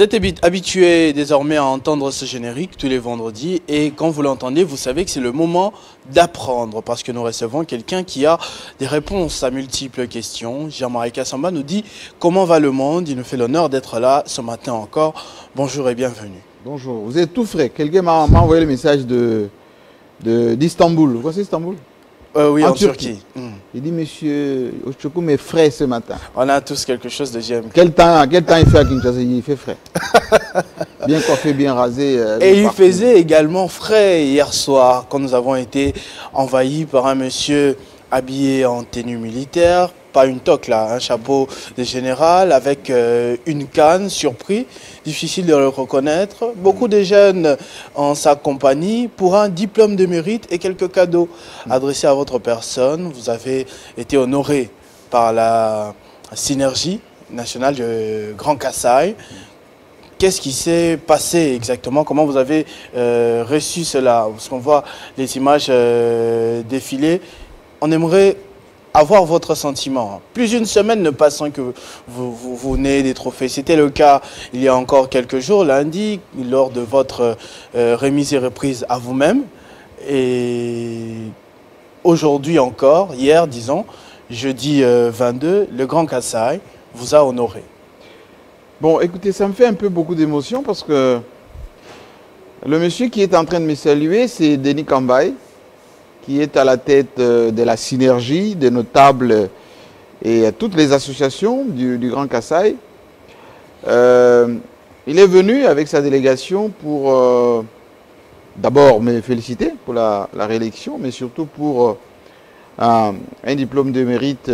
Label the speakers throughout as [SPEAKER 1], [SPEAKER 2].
[SPEAKER 1] Vous êtes habitué désormais à entendre ce générique tous les vendredis et quand vous l'entendez, vous savez que c'est le moment d'apprendre parce que nous recevons quelqu'un qui a des réponses à multiples questions. Jean-Marie Kassamba nous dit comment va le monde. Il nous fait l'honneur d'être là ce matin encore. Bonjour et bienvenue.
[SPEAKER 2] Bonjour, vous êtes tout frais. Quelqu'un m'a envoyé le message d'Istanbul. De, vous connaissez Istanbul?
[SPEAKER 1] Euh, Oui, en, Turquie. Hmm.
[SPEAKER 2] Il dit, monsieur Ochokou m'est frais ce matin.
[SPEAKER 1] On a tous quelque chose de j'aime.
[SPEAKER 2] Quel temps, quel temps il fait à Kinshasa? Il fait frais. bien coiffé, bien rasé.
[SPEAKER 1] Euh, Et il faisait également frais hier soir quand nous avons été envahis par un monsieur habillé en tenue militaire, pas une toque là, un chapeau de général avec euh, une canne, surpris, difficile de le reconnaître. Beaucoup de jeunes en sa compagnie pour un diplôme de mérite et quelques cadeaux adressés à votre personne. Vous avez été honoré par la synergie nationale du Grand Kassai. Qu'est-ce qui s'est passé exactement? Comment vous avez euh, reçu cela? Parce qu'on voit les images euh, défiler. On aimerait avoir votre sentiment. Plus d'une semaine ne passe sans que vous, vous, vous des trophées. C'était le cas il y a encore quelques jours, lundi, lors de votre euh, remise et reprise à vous-même. Et aujourd'hui encore, hier, disons, jeudi 22, euh, le Grand Kassai vous a honoré.
[SPEAKER 2] Bon, écoutez, ça me fait un peu beaucoup d'émotion parce que le monsieur qui est en train de me saluer, c'est Denis Kambay qui est à la tête euh, de la synergie des notables et toutes les associations du, Grand Kassai. Euh, il est venu avec sa délégation pour euh, d'abord me féliciter pour la, réélection, mais surtout pour un, diplôme de mérite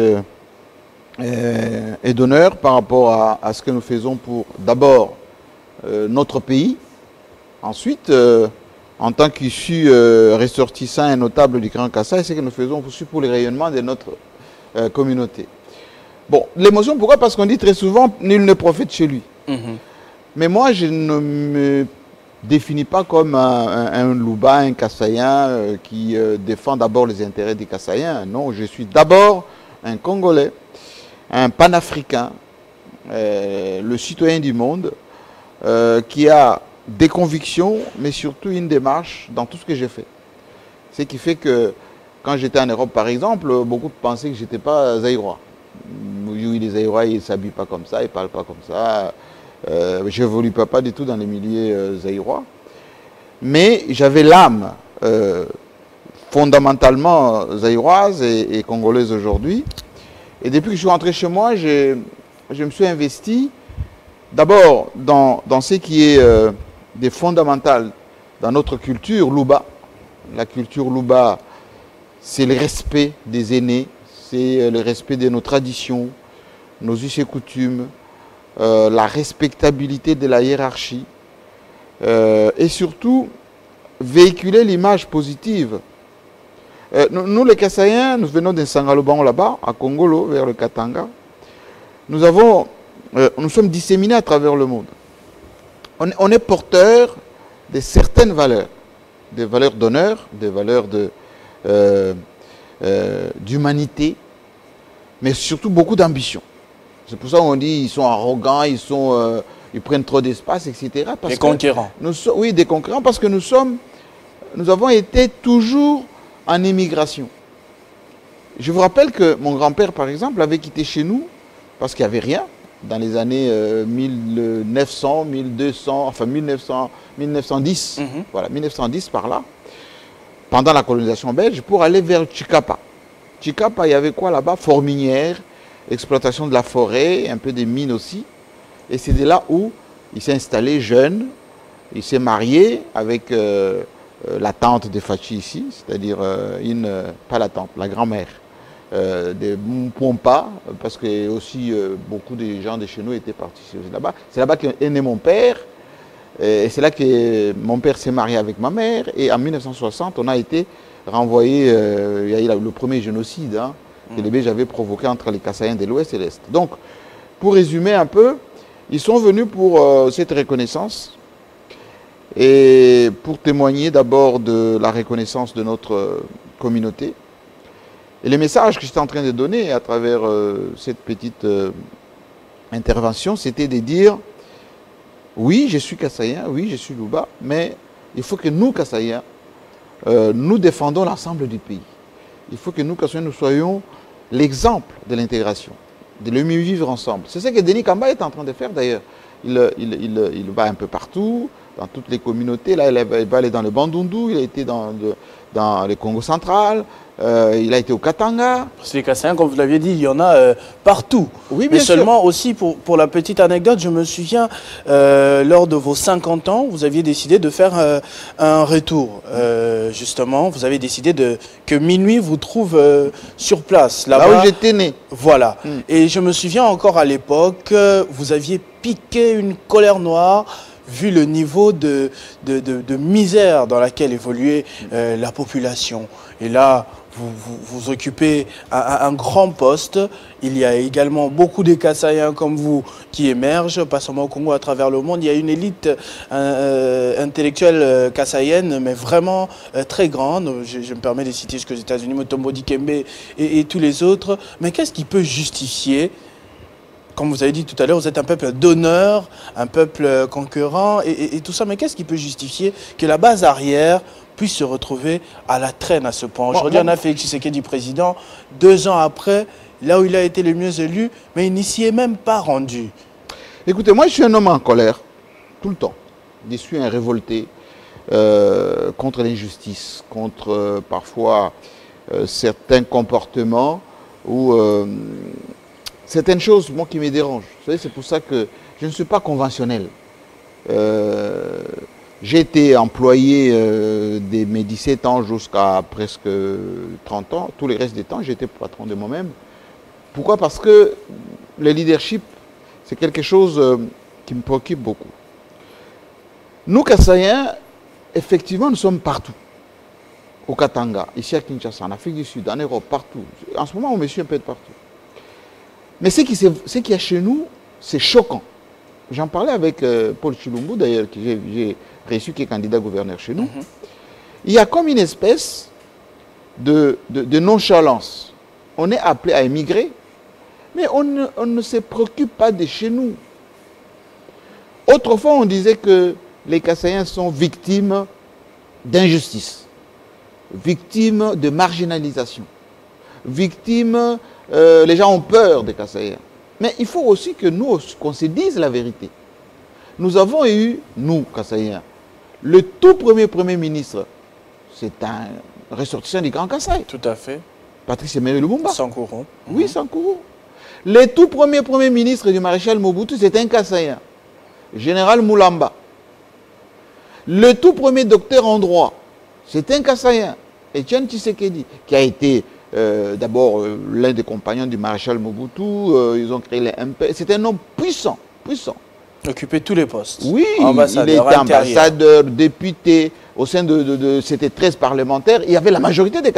[SPEAKER 2] et, d'honneur par rapport à, à, ce que nous faisons pour d'abord notre pays, ensuite en tant qu'issu euh, ressortissant et notable du Grand Kassai, c'est que nous faisons aussi pour le rayonnement de notre euh, communauté. Bon, l'émotion, pourquoi? Parce qu'on dit très souvent, nul ne profite chez lui. Mhm. Mais moi, je ne me définis pas comme un, un, Louba, un Kassaïen euh, qui défend d'abord les intérêts des Kassaïens. Non, je suis d'abord un Congolais, un panafricain, le citoyen du monde, qui a des convictions, mais surtout une démarche dans tout ce que j'ai fait. Ce qui fait que quand j'étais en Europe, par exemple, beaucoup pensaient que je n'étais pas zaïrois. Oui, les zaïrois, ils ne s'habillent pas comme ça, ils ne parlent pas comme ça. Euh, je n'évolue pas, pas du tout dans les milieux euh, zaïrois. Mais j'avais l'âme euh, fondamentalement zaïroise et, congolaise aujourd'hui. Et depuis que je suis rentré chez moi, je, me suis investi d'abord dans, ce qui est euh, des fondamentales dans notre culture Louba. La culture Louba, c'est le respect des aînés, c'est euh, le respect de nos traditions, nos us et coutumes, euh, la respectabilité de la hiérarchie euh, et surtout véhiculer l'image positive. nous, les Kassaïens, nous venons d'un Sangaloban là-bas, à Congolo, vers le Katanga. Nous, avons, nous sommes disséminés à travers le monde on, est porteur de certaines valeurs, des valeurs d'honneur, des valeurs euh, euh, d'humanité, mais surtout beaucoup d'ambition. C'est pour ça qu'on dit ils sont arrogants, ils, sont, euh, ils prennent trop d'espace, etc.
[SPEAKER 1] des conquérants.
[SPEAKER 2] Nous, oui, des conquérants, parce que nous sommes, nous avons été toujours en émigration. Je vous rappelle que mon grand-père, par exemple, avait quitté chez nous parce qu'il n'y avait rien dans les années 1900, 1200, enfin 1900, 1910, mhm. voilà, 1910 par là, pendant la colonisation belge, pour aller vers Chicapa. Chicapa, il y avait quoi là-bas? Forminière, exploitation de la forêt, un peu des mines aussi. Et c'est de là où il s'est installé jeune, il s'est marié avec euh, euh, la tante de Fachi ici, c'est-à-dire euh, une, pas la tante, la grand-mère euh, des Pompas, parce que aussi euh, beaucoup de gens de chez nous étaient partis là-bas. C'est là-bas qu'est né mon père. Et c'est là que mon père s'est marié avec ma mère. Et en 1960, on a été renvoyé, euh, il y a eu le premier génocide hein, que les Belges avaient provoqué entre les Kassaïens de l'Ouest et l'Est. Donc, pour résumer un peu, ils sont venus pour cette reconnaissance et pour témoigner d'abord de la reconnaissance de notre communauté, et le message que j'étais en train de donner à travers euh, cette petite euh, intervention, c'était de dire Oui, je suis Kassaïen, oui, je suis Louba, mais il faut que nous, Kassaïens, euh, nous défendons l'ensemble du pays. Il faut que nous, Kassaïens, nous soyons l'exemple de l'intégration, de le mieux vivre ensemble. C'est ce que Denis Kamba est en train de faire d'ailleurs. Il, va un peu partout, dans toutes les communautés. Là, il va aller dans le Bandundu, il a été dans le Congo central, euh, il a été au Katanga.
[SPEAKER 1] Parce que les Kassaïens, comme vous l'aviez dit, il y en a euh, partout.
[SPEAKER 2] Oui,
[SPEAKER 1] Mais
[SPEAKER 2] bien sûr.
[SPEAKER 1] seulement aussi, pour, pour la petite anecdote, je me souviens, euh, lors de vos 50 ans, vous aviez décidé de faire un retour. Justement, vous avez décidé de, que minuit vous trouve sur place.
[SPEAKER 2] Là
[SPEAKER 1] Là-bas,
[SPEAKER 2] où j'étais né.
[SPEAKER 1] Voilà.
[SPEAKER 2] Mm.
[SPEAKER 1] Et je me souviens encore à l'époque, vous aviez piqué une colère noire vu le niveau de, de, de- de misère dans laquelle évoluait euh, la population. Et là, vous, vous, vous occupez un, un- grand poste. Il y a également beaucoup de Kassaïens comme vous qui émergent, pas seulement au Congo, à travers le monde. Il y a une élite euh, intellectuelle euh, kassaïenne, mais vraiment euh, très grande. Je, je me permets de citer jusqu'aux États-Unis, Motombo Dikembe et, et tous les autres. Mais qu'est-ce qui peut justifier comme vous avez dit tout à l'heure, vous êtes un peuple d'honneur, un peuple conquérant et, et- et tout ça. Mais qu'est-ce qui peut justifier que la base arrière puisse se retrouver à la traîne à ce point? Aujourd'hui, on a Félix Tshisekedi président, deux ans après, là où il a été le mieux élu, mais il n'y s'y est même pas rendu.
[SPEAKER 2] Écoutez, moi je suis un homme en colère, tout le temps. Je suis un révolté euh, contre l'injustice, contre euh, parfois euh, certains comportements euh, certaines choses moi, qui me dérangent. C'est pour ça que je ne suis pas conventionnel. Euh, j'ai été employé euh, de mes 17 ans jusqu'à presque 30 ans. Tous les restes des temps, j'étais patron de moi-même. Pourquoi? Parce que le leadership, c'est quelque chose euh, qui me préoccupe beaucoup. Nous, Kassaïens, effectivement, nous sommes partout. Au Katanga, ici à Kinshasa, en Afrique du Sud, en Europe, partout. En ce moment, on me suit un peu de partout. Mais ce qui, ce qu'il y a chez nous, c'est choquant. J'en parlais avec euh, Paul Chilumbu, d'ailleurs, que j'ai- reçu, qui est candidat gouverneur chez nous. Il y a comme une espèce de, de- de nonchalance. On est appelé à émigrer, mais on ne, on ne se préoccupe pas de chez nous. Autrefois, on disait que les Kassaïens sont victimes d'injustice, victimes de marginalisation, victimes, euh, les gens ont peur des Kassaïens. Mais il faut aussi que nous, qu'on se dise la vérité. Nous avons eu, nous, Kassaïens, le tout premier Premier ministre, c'est un ressortissant du Grand Kassai,
[SPEAKER 1] Tout à fait.
[SPEAKER 2] Patrice Emery Lumumba.
[SPEAKER 1] Sans courant.
[SPEAKER 2] Oui, Sankourou. Le tout premier Premier ministre du maréchal Mobutu, c'était un Kassaïen, général Moulamba. Le tout premier docteur en droit, c'est un Kassaïen, Etienne Tshisekedi, qui a été euh, d'abord euh, l'un des compagnons du maréchal Mobutu. euh, ils ont créé les MP. C'est un homme puissant, puissant.
[SPEAKER 1] Occuper tous les postes.
[SPEAKER 2] Oui,
[SPEAKER 1] Ambassadeur,
[SPEAKER 2] il était ambassadeur, député. Au sein de, de- de- c'était 13 parlementaires. Il y avait la majorité des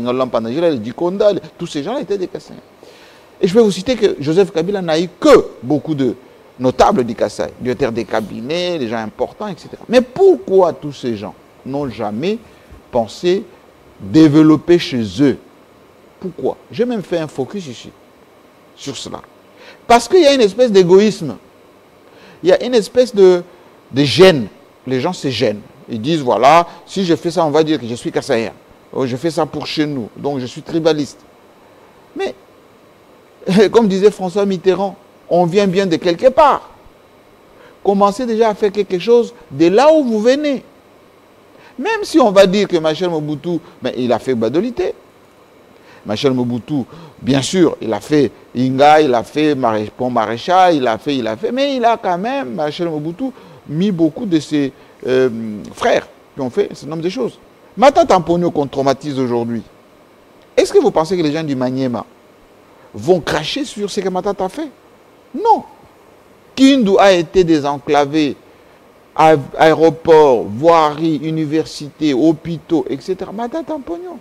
[SPEAKER 2] Ngolam Panagila, les Dikonda, tous ces gens-là étaient des Kassaïens. Et je vais vous citer que Joseph Kabila n'a eu que beaucoup de notables du Kassai, directeurs des cabinets, des gens importants, etc. Mais pourquoi tous ces gens n'ont jamais pensé développer chez eux Pourquoi? J'ai même fait un focus ici sur cela. Parce qu'il y a une espèce d'égoïsme il y a une espèce de, de gêne. Les gens se gênent. Ils disent, voilà, si je fais ça, on va dire que je suis kassaïen. Oh, je fais ça pour chez nous. Donc je suis tribaliste. Mais, comme disait François Mitterrand, on vient bien de quelque part. Commencez déjà à faire quelque chose de là où vous venez. Même si on va dire que Michel Mobutu, il a fait Badolité. Michel Mobutu, bien sûr, il a fait Inga, il a fait Pont Maréchal, il a fait, il a fait, mais il a quand même, Michel Mobutu, mis beaucoup de ses euh, frères qui ont fait certain nombre de choses. Mata Tamponio qu'on traumatise aujourd'hui. Est-ce que vous pensez que les gens du Maniema vont cracher sur ce que Matata a fait? Non. Kindu a été désenclavé, aéroport, voirie, université, hôpitaux, etc. Mata Tamponio.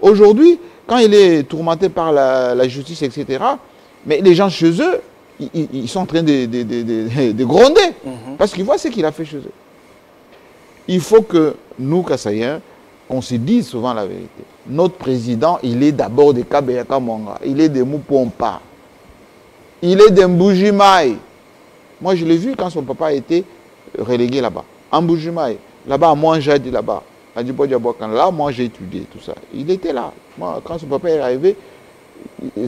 [SPEAKER 2] Aujourd'hui, quand il est tourmenté par la, la justice, etc., mais les gens chez eux, ils, sont en train de, de- de- de- de gronder
[SPEAKER 1] Mhm.
[SPEAKER 2] parce qu'ils voient ce qu'il a fait chez eux. Il faut que nous, Kassaïens, qu'on se dise souvent la vérité. Notre président, il est d'abord de Kabeyaka Mwanga, il est de Mupompa, il est de Mbujimai. Moi, je l'ai vu quand son papa a été relégué là-bas. En Boujumaï, là-bas, j'ai dit là-bas. Là, moi, j'ai étudié tout ça. Il était là. Moi, quand son papa est arrivé,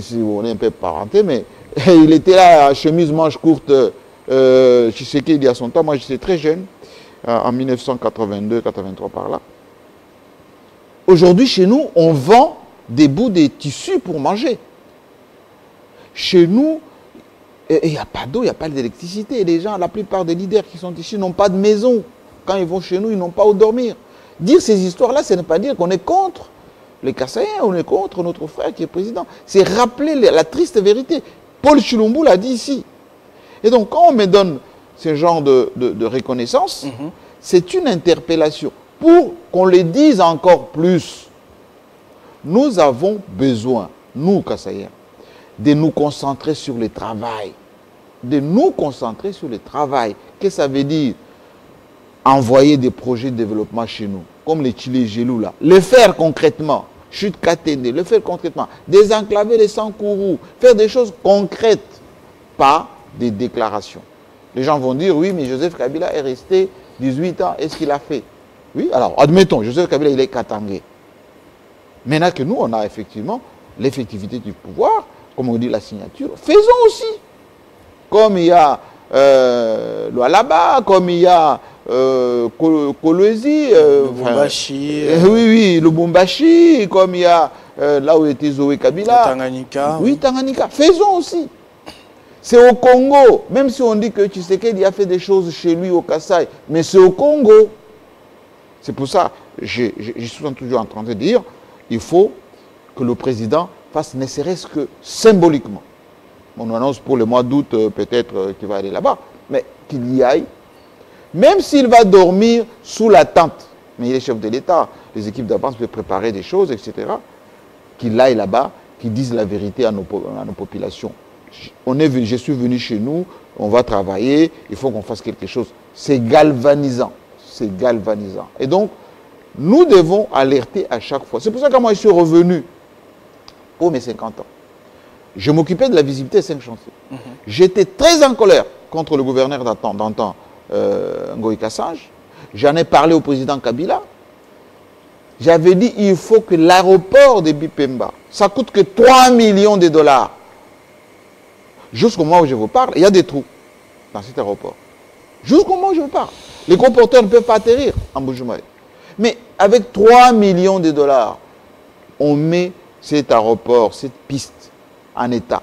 [SPEAKER 2] si on est un peu parenté, mais il était là, chemise, manche courte, euh, je sais qu'il y a son temps. Moi, j'étais très jeune, euh, en 1982, 83 par là. Aujourd'hui, chez nous, on vend des bouts de tissus pour manger. Chez nous, il n'y a pas d'eau, il n'y a pas d'électricité. Les gens, la plupart des leaders qui sont ici n'ont pas de maison. Quand ils vont chez nous, ils n'ont pas où dormir. Dire ces histoires-là, ce n'est pas dire qu'on est contre les Kassaïens, on est contre notre frère qui est président. C'est rappeler la triste vérité. Paul Chulumbu l'a dit ici. Et donc, quand on me donne ce genre de, reconnaissance, mhm. c'est une interpellation pour qu'on le dise encore plus. Nous avons besoin, nous, Kassaïens, de nous concentrer sur le travail. De nous concentrer sur le travail. Qu'est-ce que ça veut dire Envoyer des projets de développement chez nous, comme les Chili Gelou là. Le faire concrètement. Chute Katende, le faire concrètement. Désenclaver les Sankourou. Faire des choses concrètes. Pas des déclarations. Les gens vont dire, oui, mais Joseph Kabila est resté 18 ans. Est-ce qu'il a fait? Oui, alors admettons, Joseph Kabila, il est katangé. Maintenant que nous, on a effectivement l'effectivité du pouvoir, comme on dit la signature, faisons aussi. Comme il y a euh, le comme il y a euh, Kolwezi,
[SPEAKER 1] euh,
[SPEAKER 2] euh, oui, oui, le Bumbashi, comme il y a euh, là où était Zoé Kabila.
[SPEAKER 1] Tanganyika.
[SPEAKER 2] Oui, Tanganyika. Faisons aussi. C'est au Congo, même si on dit que Tshisekedi a fait des choses chez lui au Kassai, mais c'est au Congo. C'est pour ça, je, je suis toujours en train de dire, il faut que le président fasse ne serait-ce que symboliquement. On annonce pour le mois d'août euh, peut-être euh, qu'il va aller là-bas, mais qu'il y aille, même s'il va dormir sous la tente, mais il est chef de l'État, les équipes d'avance peuvent préparer des choses, etc., qu'il aille là-bas, qu'il dise la vérité à nos, populations. On est je suis venu chez nous, on va travailler, il faut qu'on fasse quelque chose. C'est galvanisant, c'est galvanisant. Et donc, nous devons alerter à chaque fois. C'est pour ça que moi, je suis revenu pour mes 50 ans. Je m'occupais de la visibilité des cinq chantiers. Mhm. J'étais très en colère contre le gouverneur d'antan, euh, Ngoï Kassange. J'en ai parlé au président Kabila. J'avais dit il faut que l'aéroport de Bipemba, ça coûte que 3 millions de dollars. Jusqu'au moment où je vous parle, il y a des trous dans cet aéroport. Jusqu'au moment où je vous parle. Les comporteurs ne peuvent pas atterrir en Boujoumaï. Mais avec 3 millions de dollars, on met cet aéroport, cette piste en état.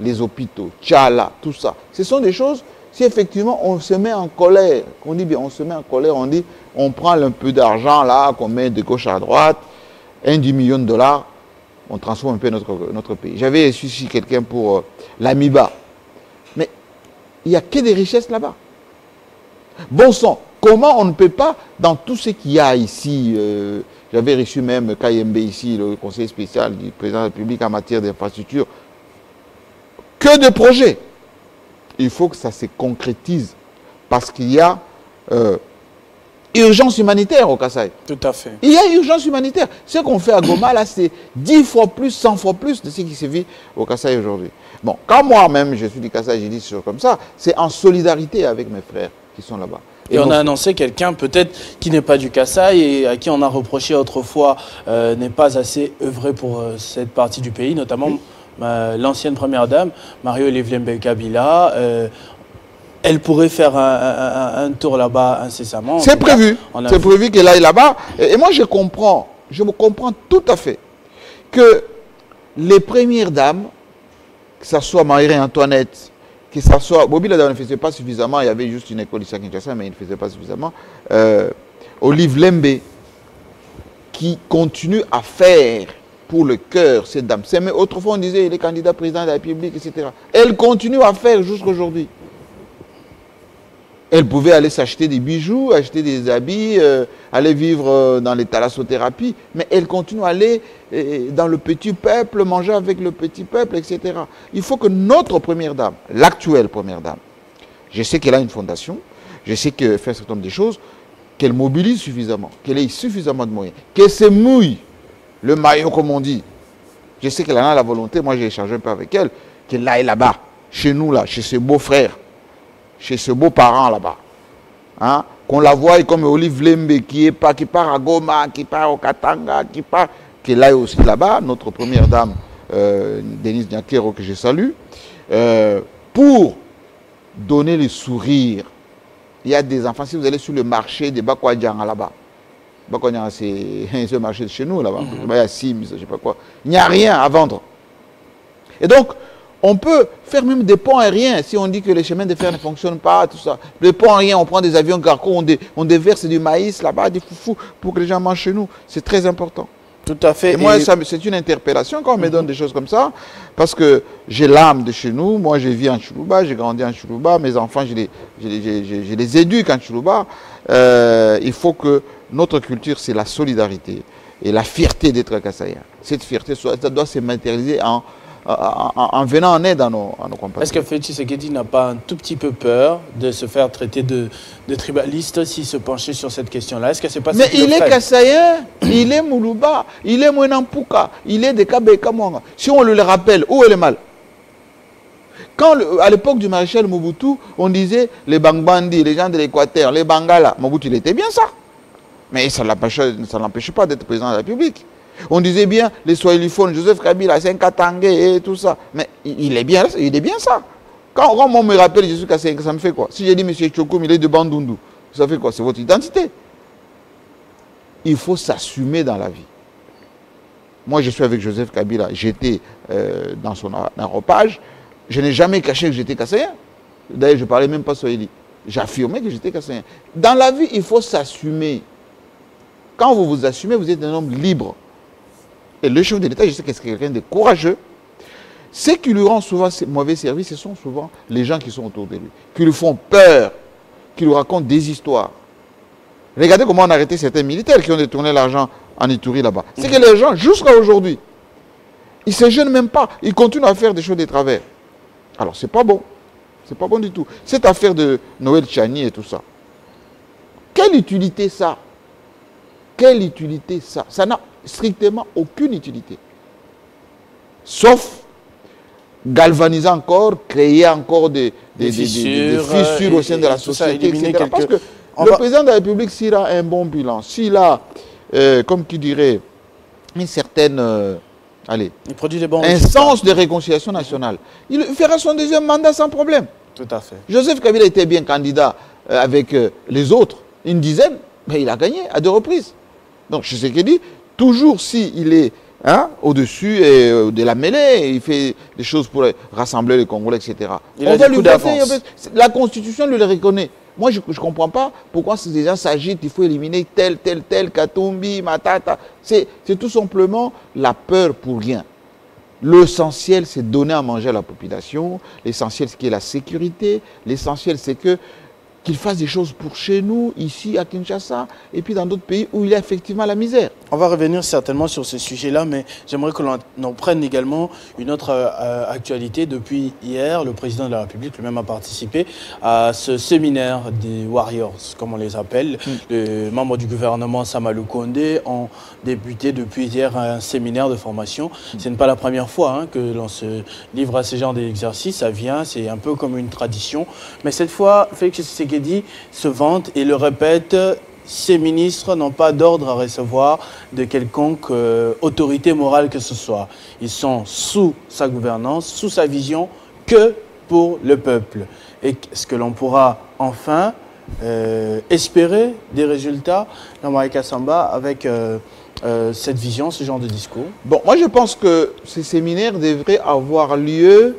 [SPEAKER 2] Les hôpitaux, Tchala, tout ça. Ce sont des choses, si effectivement on se met en colère, on dit bien, on se met en colère, on dit, on prend un peu d'argent là, qu'on met de gauche à droite, un 10 millions de dollars, on transforme un peu notre, pays. J'avais ici quelqu'un pour euh, l'AMIBA. Mais il n'y a que des richesses là-bas. Bon sang, comment on ne peut pas, dans tout ce qu'il y a ici, euh, j'avais reçu même KMB ici, le conseil spécial du président de la République en matière d'infrastructure. Que de projets Il faut que ça se concrétise parce qu'il y a euh, urgence humanitaire au Kassai.
[SPEAKER 1] Tout à fait.
[SPEAKER 2] Il y a urgence humanitaire. Ce qu'on fait à Goma, là, c'est 10 fois plus, 100 fois plus de ce qui se vit au Kassai aujourd'hui. Bon, quand moi-même, je suis du Kassai, j'ai dit ce comme ça, c'est en solidarité avec mes frères qui sont là-bas.
[SPEAKER 1] Et, on a annoncé quelqu'un peut-être qui n'est pas du Kassai et à qui on a reproché autrefois euh, n'est pas assez œuvré pour euh, cette partie du pays, notamment l'ancienne première dame, Mario Livlembe Kabila. Euh, elle pourrait faire un, tour là-bas incessamment.
[SPEAKER 2] C'est prévu. C'est prévu qu'elle aille là-bas. Et, moi, je comprends, je me comprends tout à fait que les premières dames, que ce soit Marie-Antoinette, que ça soit. Bobby ne faisait pas suffisamment, il y avait juste une école ici à Kinshasa, mais il ne faisait pas suffisamment. Euh, Olive Lembe, qui continue à faire pour le cœur cette dame. Mais autrefois, on disait il est candidat président de la République, etc. Elle continue à faire jusqu'à aujourd'hui. Elle pouvait aller s'acheter des bijoux, acheter des habits, euh, aller vivre euh, dans les thalassothérapies, mais elle continue à aller euh, dans le petit peuple, manger avec le petit peuple, etc. Il faut que notre première dame, l'actuelle première dame, je sais qu'elle a une fondation, je sais qu'elle fait un certain nombre de choses, qu'elle mobilise suffisamment, qu'elle ait suffisamment de moyens, qu'elle se mouille le maillot, comme on dit. Je sais qu'elle en a la volonté, moi j'ai échangé un peu avec elle, qu'elle aille là-bas, chez nous, là, chez ses beaux-frères, chez ce beau parent là-bas. Hein, qu'on la voie comme Olive Lembe qui, est qui part à Goma, qui part au Katanga, qui part, est là aussi là-bas, notre première dame, euh, Denise Nyakero, que je salue, euh, pour donner le sourire. Il y a des enfants, si vous allez sur le marché de Bakwadjanga là-bas, c'est ce marché de chez nous là-bas, il y a Sims, je sais pas quoi, il n'y a rien à vendre. Et donc, on peut faire même des ponts aériens si on dit que les chemins de fer ne fonctionnent pas, tout ça. Les ponts aériens, on prend des avions cargo, on, dé- on déverse du maïs là-bas, des foufous, pour que les gens mangent chez nous. C'est très important.
[SPEAKER 1] Tout à fait.
[SPEAKER 2] Et moi,
[SPEAKER 1] Et-
[SPEAKER 2] c'est une interpellation quand on me donne des choses comme ça, parce que j'ai l'âme de chez nous. Moi, je vis en Choulouba, j'ai grandi en Choulouba. Mes enfants, je les, je les- je les éduque en Choulouba. Euh, il faut que notre culture, c'est la solidarité et la fierté d'être Kassaïen. Cette fierté, ça doit se matérialiser en, en, en- en venant en aide à nos, à nos compatriotes.
[SPEAKER 1] Est-ce que Félix Tshisekedi n'a pas un tout petit peu peur de se faire traiter de, de tribaliste s'il se penchait sur cette question-là? Est-ce que c'est pas
[SPEAKER 2] Mais il est Kassaïen, il est Moulouba, il est Mwenampuka, il est de Kabeka Mwanga. Si on le rappelle, où est le mal? Quand, à l'époque du maréchal Mobutu, on disait les Bangbandi, les gens de l'Équateur, les Bangala, Mobutu, il était bien ça. Mais ça ne l'empêchait pas d'être président de la République. On disait bien les Swahiliphones, Joseph Kabila, Senkatangé et tout ça. Mais il est bien, il est bien ça. Quand, quand on me rappelle Jésus Kassaïen, ça me fait quoi? Si j'ai dit M. Chokoum, il est de Bandundu, ça fait quoi? C'est votre identité il faut s'assumer dans la vie. Moi, je suis avec Joseph Kabila, j'étais euh, dans son arropage. Je n'ai jamais caché que j'étais Kassaïen. D'ailleurs, je ne parlais même pas Swahili. J'affirmais que j'étais Kassaïen. Dans la vie, il faut s'assumer. Quand vous vous assumez, vous êtes un homme libre. Et le chef de l'État, je sais que c'est quelqu'un de courageux. Ceux qui lui rendent souvent ce mauvais service, ce sont souvent les gens qui sont autour de lui, qui lui font peur, qui lui racontent des histoires. Regardez comment on a arrêté certains militaires qui ont détourné l'argent en Ituri là-bas. C'est que les gens, jusqu'à aujourd'hui, ils ne se gênent même pas. Ils continuent à faire des choses de travers. Alors, c'est pas bon. C'est pas bon du tout. Cette affaire de Noël Chani et tout ça. Quelle utilité ça Quelle utilité ça Ça n'a strictement aucune utilité. Sauf galvaniser encore, créer encore des, des,
[SPEAKER 1] Des
[SPEAKER 2] des- des- des
[SPEAKER 1] fissures, euh,
[SPEAKER 2] au sein de la société, etc. Parce que
[SPEAKER 1] On
[SPEAKER 2] le
[SPEAKER 1] va-
[SPEAKER 2] président de la République, s'il a un bon bilan, s'il a, euh, comme qui dirait, une certaine euh, allez,
[SPEAKER 1] Il produit des bons
[SPEAKER 2] un
[SPEAKER 1] résultats.
[SPEAKER 2] sens de réconciliation nationale, il fera son deuxième mandat sans problème.
[SPEAKER 1] Tout à fait.
[SPEAKER 2] Joseph Kabila était bien candidat euh, avec euh, les autres, une dizaine, mais il a gagné à deux reprises. Donc, je sais qu'il dit, toujours s'il est hein, au-dessus et, euh, de la mêlée, il fait des choses pour rassembler les Congolais, etc.
[SPEAKER 1] Il a des coups
[SPEAKER 2] voter,
[SPEAKER 1] d'avance.
[SPEAKER 2] il va- La Constitution lui le reconnaît. Moi, je ne comprends pas pourquoi ces gens s'agitent, il faut éliminer tel, tel, tel, Katumbi, Matata. C'est c'est tout simplement la peur pour rien. L'essentiel, c'est donner à manger à la population. L'essentiel, c'est qu'il y ait la sécurité. L'essentiel, c'est que qu'il fasse des choses pour chez nous, ici à Kinshasa, et puis dans d'autres pays où il y a effectivement la misère.
[SPEAKER 1] On va revenir certainement sur ce sujet-là, mais j'aimerais que l'on en prenne également une autre euh, actualité. Depuis hier, le président de la République lui-même a participé à ce séminaire des Warriors, comme on les appelle. Les membres du gouvernement Samalou Kondé ont débuté depuis hier un séminaire de formation. Ce n'est pas la première fois hein, que l'on se livre à ce genre d'exercice. Ça vient, c'est un peu comme une tradition. Mais cette fois, Félix Tshisekedi se vante et le répète ces ministres n'ont pas d'ordre à recevoir de quelconque euh, autorité morale que ce soit. Ils sont sous sa gouvernance, sous sa vision, que pour le peuple. Et est-ce que l'on pourra enfin euh, espérer des résultats dans Marika Samba avec euh, cette vision, ce genre de discours
[SPEAKER 2] Bon, moi je pense que ces séminaires devraient avoir lieu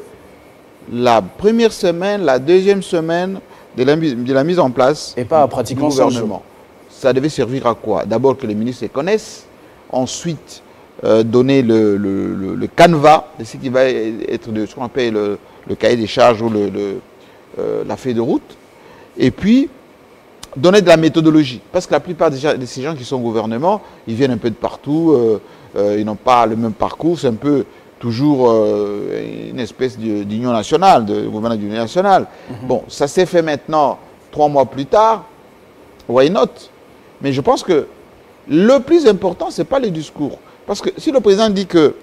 [SPEAKER 2] la première semaine, la deuxième semaine de la, mise- de la mise en place
[SPEAKER 1] Et pas à
[SPEAKER 2] du
[SPEAKER 1] pratiquement 100
[SPEAKER 2] gouvernement. Ça devait servir à quoi? D'abord que les ministres se connaissent, ensuite euh, donner le, le- le- le canevas de ce qui va être de ce qu'on appelle le, le cahier des charges ou euh, la feuille de route, et puis donner de la méthodologie. Parce que la plupart de ces gens qui sont au gouvernement, ils viennent un peu de partout, euh, ils n'ont pas le même parcours, c'est un peu toujours euh, une espèce d'union nationale, de gouvernement d'union nationale. Bon, ça s'est fait maintenant, trois mois plus tard, why not? Mais je pense que le plus important, ce n'est pas les discours. Parce que si le président dit que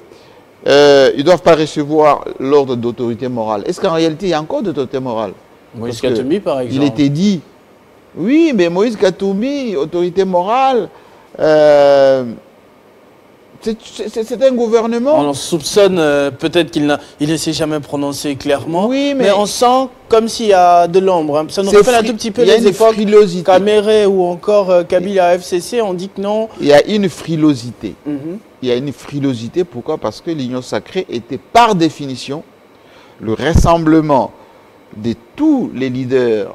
[SPEAKER 2] euh, ils ne doivent pas recevoir l'ordre d'autorité morale, est-ce qu'en réalité, il y a encore d'autorité morale?
[SPEAKER 1] Moïse Katoumi, par exemple.
[SPEAKER 2] Il était dit, oui, mais Moïse Katoumi, autorité morale, euh, c'est un gouvernement.
[SPEAKER 1] On soupçonne euh, peut-être qu'il ne s'est jamais prononcé clairement.
[SPEAKER 2] Oui, mais,
[SPEAKER 1] mais on sent comme s'il y a de l'ombre. Hein. Ça nous rappelle un tout petit peu les époques Caméré ou encore euh, Kabila FCC. On dit que non.
[SPEAKER 2] Il y a une frilosité. Mhm. Il y a une frilosité. Pourquoi? Parce que l'union sacrée était par définition le rassemblement de tous les leaders,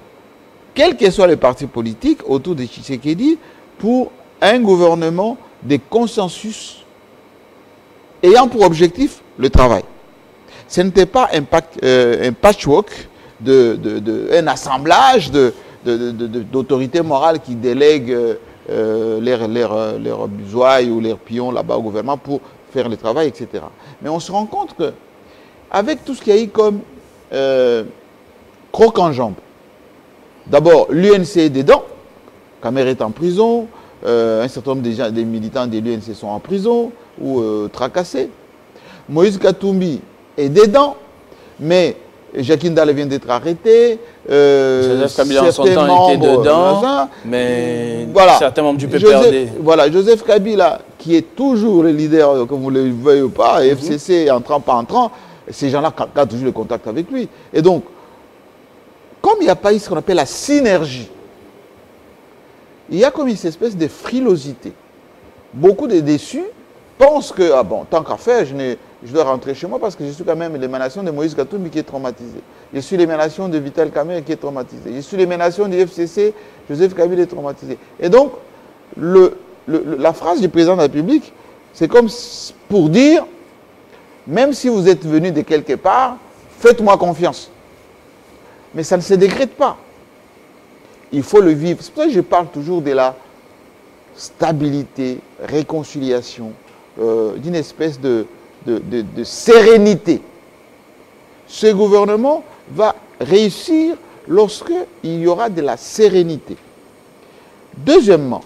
[SPEAKER 2] quels que soient les partis politiques, autour de Tshisekedi, pour un gouvernement de consensus ayant pour objectif le travail. Ce n'était pas un, euh, patchwork, de, un assemblage d'autorités morales qui délèguent euh, leurs leur, ou leurs pions là-bas au gouvernement pour faire le travail, etc. Mais on se rend compte que avec tout ce qu'il y a eu comme euh, croc en jambe, d'abord l'UNC est dedans, Kamer est en prison, un certain nombre des militants de l'UNC sont en prison, ou euh, tracassé. Moïse Katumbi est dedans, mais Jacques Ndale vient d'être arrêté.
[SPEAKER 1] Euh, Joseph Kabila en son temps était dedans, mais
[SPEAKER 2] voilà.
[SPEAKER 1] certains membres du PPRD.
[SPEAKER 2] voilà, Joseph Kabila, qui est toujours le leader, comme vous le veuillez ou pas, mhm. FCC entrant, pas entrant, ces gens-là gardent toujours le contact avec lui. Et donc, comme il n'y a pas eu ce qu'on appelle la synergie, il y a comme une espèce de frilosité. Beaucoup de déçus pense que, ah bon, tant qu'à faire, je, je, dois rentrer chez moi parce que je suis quand même l'émanation de Moïse Katoumi qui est traumatisé. Je suis l'émanation de Vital Kamer qui est traumatisé. Je suis l'émanation du FCC, Joseph Kabila est traumatisé. Et donc, la phrase du président de la République, c'est comme pour dire, même si vous êtes venu de quelque part, faites-moi confiance. Mais ça ne se décrète pas. Il faut le vivre. C'est pour ça que je parle toujours de la stabilité, réconciliation, euh, d'une espèce de, de, sérénité. Ce gouvernement va réussir lorsqu'il y aura de la sérénité. Deuxièmement,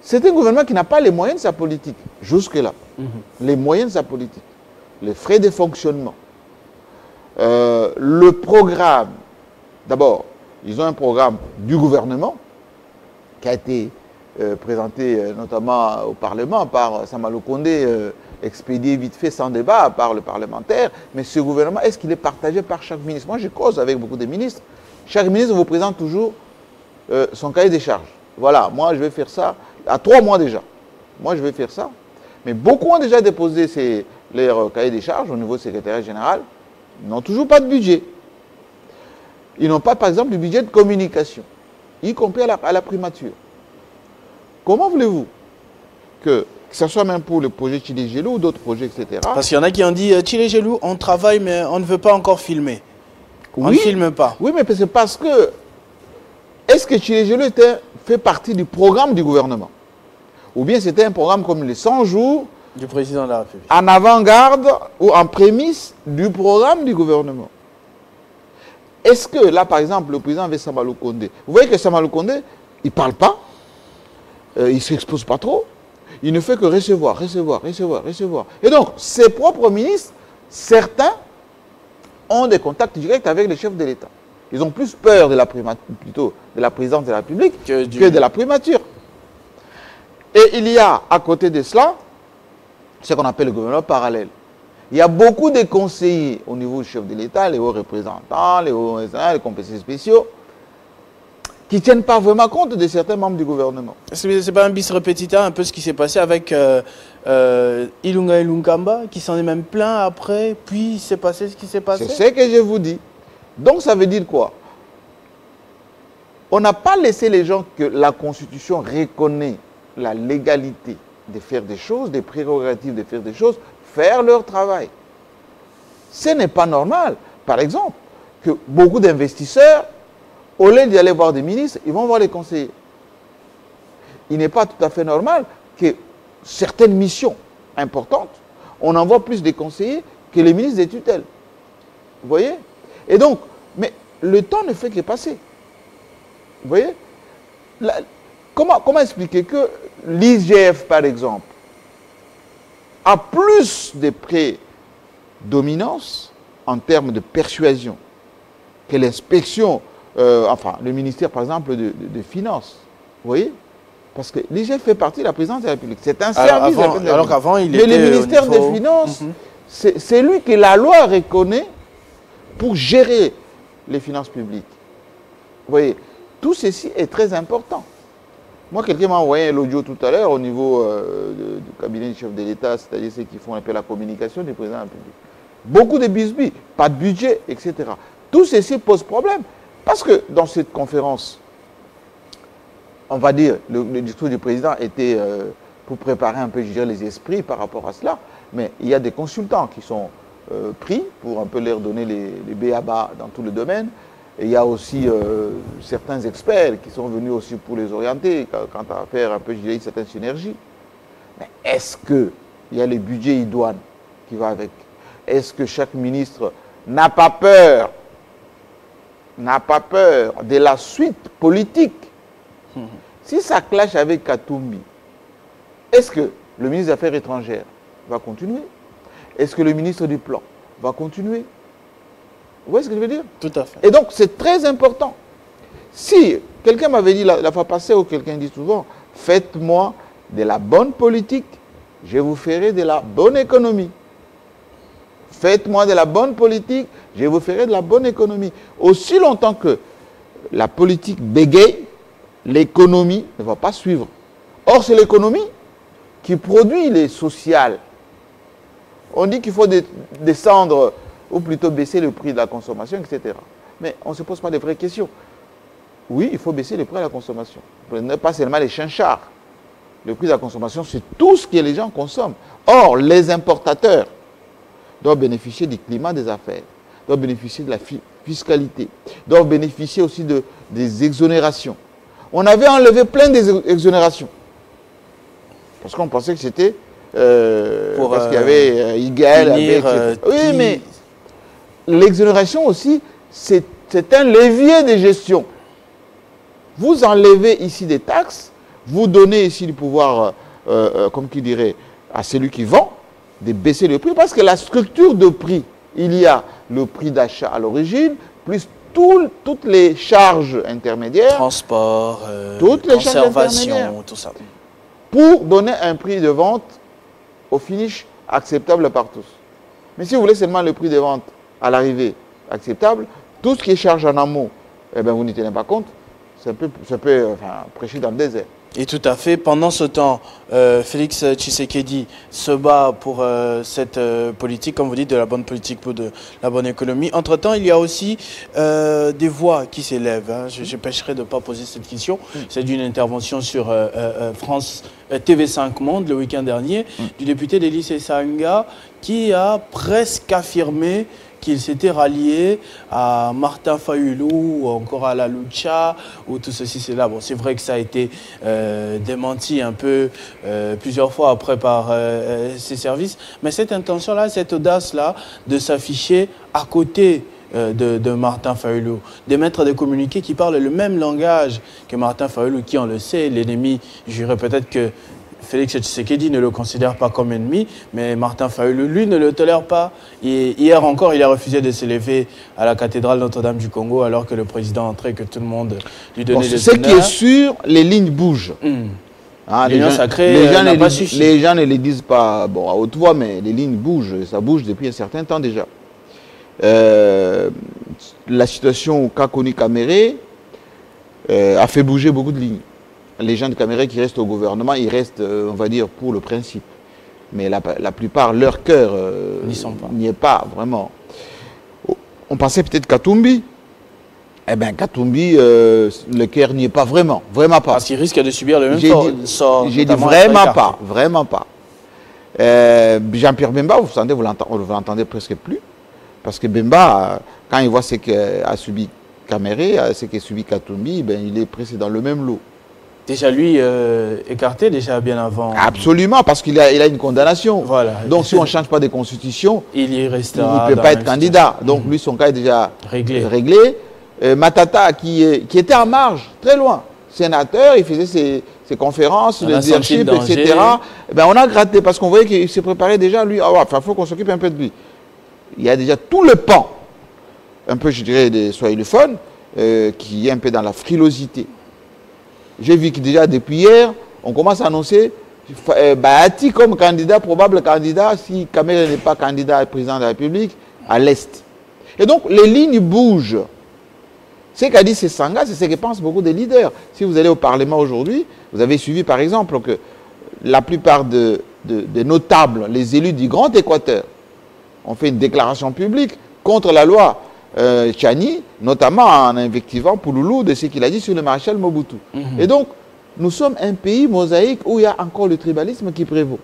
[SPEAKER 2] c'est un gouvernement qui n'a pas les moyens de sa politique, jusque-là. Mhm. Les moyens de sa politique, les frais de fonctionnement, euh, le programme. D'abord, ils ont un programme du gouvernement qui a été présenté euh, notamment au Parlement par Samalou Kondé, euh, expédié vite fait sans débat par le parlementaire. Mais ce gouvernement, est-ce qu'il est partagé par chaque ministre? Moi, je cause avec beaucoup de ministres. Chaque ministre vous présente toujours son cahier des charges. Voilà, moi, je vais faire ça. À trois mois déjà. Moi, je vais faire ça. Mais beaucoup ont déjà déposé ces, leur cahier des charges au niveau secrétaire général. Ils n'ont toujours pas de budget. Ils n'ont pas, par exemple, de budget de communication, y compris à la primature. Comment voulez-vous que, que ce soit même pour le projet Chile ou d'autres projets, etc.
[SPEAKER 1] Parce qu'il y en a qui ont dit euh, Chile on travaille, mais on ne veut pas encore filmer. On ne filme pas.
[SPEAKER 2] Oui, mais c'est parce que. Est-ce que Chile fait partie du programme du gouvernement? Ou bien c'était un programme comme les 100 jours
[SPEAKER 1] du président de la République.
[SPEAKER 2] En avant-garde ou en prémisse du programme du gouvernement? Est-ce que là, par exemple, le président avait Samalou Kondé Vous voyez que Samalou Kondé, il ne parle pas, euh, il ne s'expose pas trop. Il ne fait que recevoir, recevoir, recevoir, recevoir. Et donc, ses propres ministres, certains ont des contacts directs avec les chefs de l'État. Ils ont plus peur de la, plutôt de la présidence de la République que, de la primature. Et il y a à côté de cela ce qu'on appelle le gouvernement parallèle. Il y a beaucoup de conseillers au niveau du chef de l'État, les hauts représentants, les hauts les conseillers spéciaux, qui ne tiennent pas vraiment compte de certains membres du gouvernement.
[SPEAKER 1] Ce n'est pas un bis repetita, un peu ce qui s'est passé avec euh, euh, Ilunga Ilunkamba, qui s'en est même plein après, puis s'est passé ce qui s'est passé
[SPEAKER 2] C'est ce que je vous dis. Donc ça veut dire quoi? On n'a pas laissé les gens que la Constitution reconnaît la légalité de faire des choses, des prérogatives de faire des choses, faire leur travail. Ce n'est pas normal. Par exemple, que beaucoup d'investisseurs au lieu d'y aller voir des ministres, ils vont voir les conseillers. Il n'est pas tout à fait normal que certaines missions importantes, on envoie plus des conseillers que les ministres des tutelles. Vous voyez? Et donc, mais le temps ne fait que passer. Vous voyez? Comment, comment expliquer que l'IGF, par exemple, a plus de prédominance en termes de persuasion que l'inspection, euh, enfin, le ministère, par exemple, de, Finances. Vous voyez Parce que l'IGF fait partie de la présidence de la République. C'est un service.
[SPEAKER 1] alors qu'avant, il
[SPEAKER 2] était. Mais le ministère des Finances, mhm. c'est lui que la loi reconnaît pour gérer les finances publiques. Vous voyez Tout ceci est très important. Moi, quelqu'un m'a envoyé l'audio tout à l'heure au niveau euh, du cabinet du chef de l'État, c'est-à-dire ceux qui font un peu la communication du président de la République. Beaucoup de bisbis, pas de budget, etc. Tout ceci pose problème. Parce que dans cette conférence, on va dire, le, discours du président était euh, pour préparer un peu, je dirais, les esprits par rapport à cela. Mais il y a des consultants qui sont euh, pris pour un peu leur donner les, béabas dans tout le domaine. Et il y a aussi euh, certains experts qui sont venus aussi pour les orienter quant à faire un peu, je dirais, certaines synergies. Mais est-ce qu'il y a le budget idoine qui va avec? Est-ce que chaque ministre n'a pas peur n'a pas peur de la suite politique Si ça clash avec Katumbi, est-ce que le ministre des Affaires étrangères va continuer? Est-ce que le ministre du Plan va continuer? Vous voyez ce que je veux dire?
[SPEAKER 1] Tout à fait.
[SPEAKER 2] Et donc, c'est très important. Si quelqu'un m'avait dit la, fois passée, ou quelqu'un dit souvent, faites-moi de la bonne politique, je vous ferai de la bonne économie. Faites-moi de la bonne politique, je vous ferai de la bonne économie. Aussi longtemps que la politique bégaye, l'économie ne va pas suivre. Or, c'est l'économie qui produit les sociales. On dit qu'il faut descendre ou plutôt baisser le prix de la consommation, etc. Mais on ne se pose pas de vraies questions. Oui, il faut baisser le prix de la consommation. Pas seulement les chinchards. Le prix de la consommation, c'est tout ce que les gens consomment. Or, les importateurs doivent bénéficier du climat des affaires, doivent bénéficier de la fiscalité, doivent bénéficier aussi de, des exonérations. On avait enlevé plein d'exonérations. Parce qu'on pensait que c'était euh, parce qu'il y avait euh, IGAL,
[SPEAKER 1] euh,
[SPEAKER 2] oui, mais l'exonération aussi, c'est un levier de gestion. Vous enlevez ici des taxes, vous donnez ici du pouvoir, euh, euh, comme qui dirait, à celui qui vend, de baisser le prix, parce que la structure de prix, il y a le prix d'achat à l'origine, plus toutes les charges intermédiaires.
[SPEAKER 1] Transport, euh, toutes les conservation, tout ça.
[SPEAKER 2] Pour donner un prix de vente au finish acceptable par tous. Mais si vous voulez seulement le prix de vente à l'arrivée acceptable. Tout ce qui est charge en amont, eh ben, vous n'y tenez pas compte. Ça peut, ça peut prêcher dans le désert.
[SPEAKER 1] Et tout à fait. Pendant ce temps, euh, Félix Tshisekedi se bat pour euh, cette euh, politique, comme vous dites, de la bonne politique pour de la bonne économie. Entre-temps, il y a aussi des voix qui s'élèvent. Hein. Je, pêcherai de ne pas poser cette question. Mm. C'est d'une intervention sur France TV5 Monde le week-end dernier mm. du député d'Élysée Sanga qui a presque affirmé qu'il s'était rallié à Martin Fayulu ou encore à la Lucha ou tout ceci, cela. Bon, c'est vrai que ça a été euh, démenti un peu euh, plusieurs fois après par euh, ces services, mais cette intention-là, cette audace-là de s'afficher à côté de, Martin d'émettre des communiqués qui parlent le même langage que Martin Fayulu, qui, on le sait, l'ennemi, dirais peut-être que Félix Tshisekedi ne le considère pas comme ennemi, mais Martin Fayulu, lui, ne le tolère pas. Et hier encore, il a refusé de s'élever à la cathédrale Notre-Dame du Congo alors que le président entrait, que tout le monde lui donnait des
[SPEAKER 2] Ce qui est sûr, les lignes bougent. Hmm.
[SPEAKER 1] Ah, les, gens,
[SPEAKER 2] sacrée les, gens ne, les gens ne les disent pas bon, à haute voix, mais les lignes bougent. Ça bouge depuis un certain temps déjà. Euh, la situation au Kakoni Kamere euh, a fait bouger beaucoup de lignes les gens de Cameroun qui restent au gouvernement, ils restent, euh, on va dire, pour le principe. Mais la, plupart, leur cœur euh, n'y est pas vraiment. On pensait peut-être Katumbi. Eh bien, Katumbi, euh, le cœur n'y est pas vraiment. Vraiment pas.
[SPEAKER 1] Parce qu'il risque de subir le même
[SPEAKER 2] sort. J'ai dit vraiment pas. Vraiment pas. Jean-Pierre Bemba, vous sentez, vous l'entendez presque plus. Parce que Bemba, quand il voit ce qu'a subi Caméré, ce qu'a subi Katumbi, ben, il est presque dans le même lot.
[SPEAKER 1] Déjà lui euh, écarté déjà bien avant.
[SPEAKER 2] Absolument, parce qu'il a, il a une condamnation. Voilà. Donc si on ne change pas de constitution,
[SPEAKER 1] il y
[SPEAKER 2] restera. Il ne peut pas être candidat. Donc lui, son cas est déjà réglé. réglé. Euh, Matata, qui, qui était en marge, très loin, sénateur, il faisait ses, ses conférences, le leadership, etc. Eh ben, on a gratté parce qu'on voyait qu'il s'est préparé déjà, lui. Ah, il faut qu'on s'occupe un peu de lui. Il y a déjà tout le pan un peu, je dirais, des swahilophones, euh, qui est un peu dans la frilosité. J'ai vu que déjà depuis hier, on commence à annoncer euh, Bahati comme candidat, probable candidat, si Kamel n'est pas candidat à président de la République, à l'Est. Et donc, les lignes bougent. Ce qu'a dit Sanga, c'est ce que pensent beaucoup des leaders. Si vous allez au Parlement aujourd'hui, vous avez suivi par exemple que la plupart des notables, les élus du Grand Équateur, ont fait une déclaration publique contre la loi euh, Chani, notamment en invectivant Pouloulou de ce qu'il a dit sur le maréchal Mobutu. Mhm. Et donc, nous sommes un pays mosaïque où il y a encore le tribalisme qui prévaut.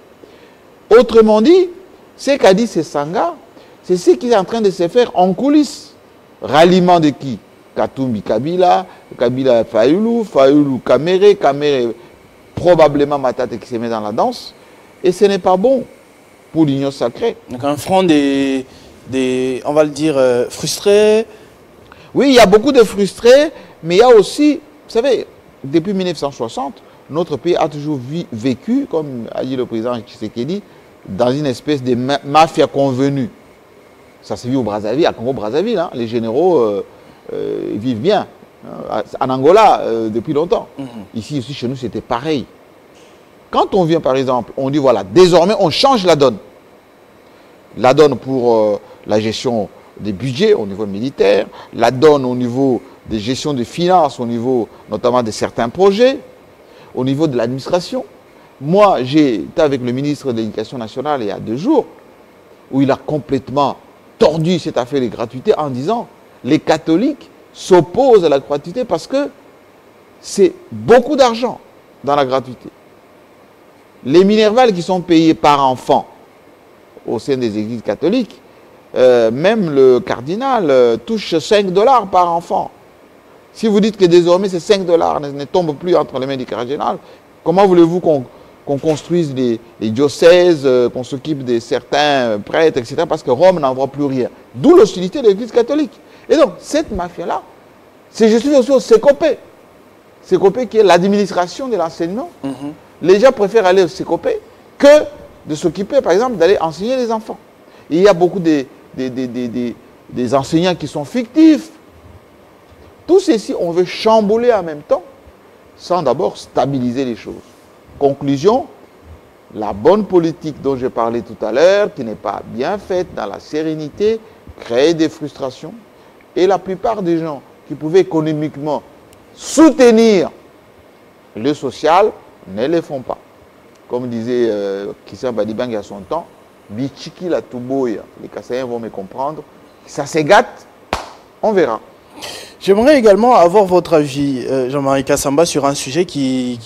[SPEAKER 2] Autrement dit, ce qu'a dit Sanga, c'est ce qui est en train de se faire en coulisses. Ralliement de qui? Katumbi Kabila, Kabila Fayoulou, Fayoulou Kamere, Kamere probablement Matate qui se met dans la danse. Et ce n'est pas bon pour l'union sacrée.
[SPEAKER 1] Donc un front des, des on va le dire, euh, frustrés
[SPEAKER 2] Oui, il y a beaucoup de frustrés, mais il y a aussi, vous savez, depuis 1960, notre pays a toujours vécu, comme a dit le président Tshisekedi, dans une espèce de mafia convenue. Ça s'est vu au Brazzaville, à Congo-Brazzaville. Hein. Les généraux euh, euh, vivent bien. Hein. En Angola, depuis longtemps. Mhm. Ici aussi, chez nous, c'était pareil. Quand on vient, par exemple, on dit, voilà, désormais, on change la donne. La donne pour la gestion des budgets au niveau militaire, la donne au niveau des gestions des finances, au niveau notamment de certains projets, au niveau de l'administration. Moi, j'ai été avec le ministre de l'Éducation nationale il y a deux jours, où il a complètement tordu cette affaire de gratuité en disant les catholiques s'opposent à la gratuité parce que c'est beaucoup d'argent dans la gratuité. Les minervales qui sont payées par enfant au sein des églises catholiques, euh, même le cardinal euh, touche 5 dollars par enfant. Si vous dites que désormais ces 5 dollars ne, tombent plus entre les mains du cardinal, comment voulez-vous qu'on construise les, diocèses, euh, qu'on s'occupe de certains prêtres, etc. Parce que Rome n'envoie plus rien? D'où l'hostilité de l'Église catholique. Et donc, cette mafia-là, c'est je suis aussi au CECOPE. CECOPE qui est l'administration de l'enseignement. Mhm les gens préfèrent aller au CECOPE que de s'occuper, par exemple, d'aller enseigner les enfants. il y a beaucoup des, enseignants qui sont fictifs. Tout ceci, on veut chambouler en même temps, sans d'abord stabiliser les choses. Conclusion, la bonne politique dont j'ai parlé tout à l'heure, qui n'est pas bien faite dans la sérénité, crée des frustrations. Et la plupart des gens qui pouvaient économiquement soutenir le social ne les font pas. Comme disait euh, Christian Badibang à son temps, Bichiki la Touboya, les Kassaïens vont me comprendre. Ça se gâte, on verra.
[SPEAKER 1] J'aimerais également avoir votre avis, euh, Jean-Marie Kassamba, sur un sujet qui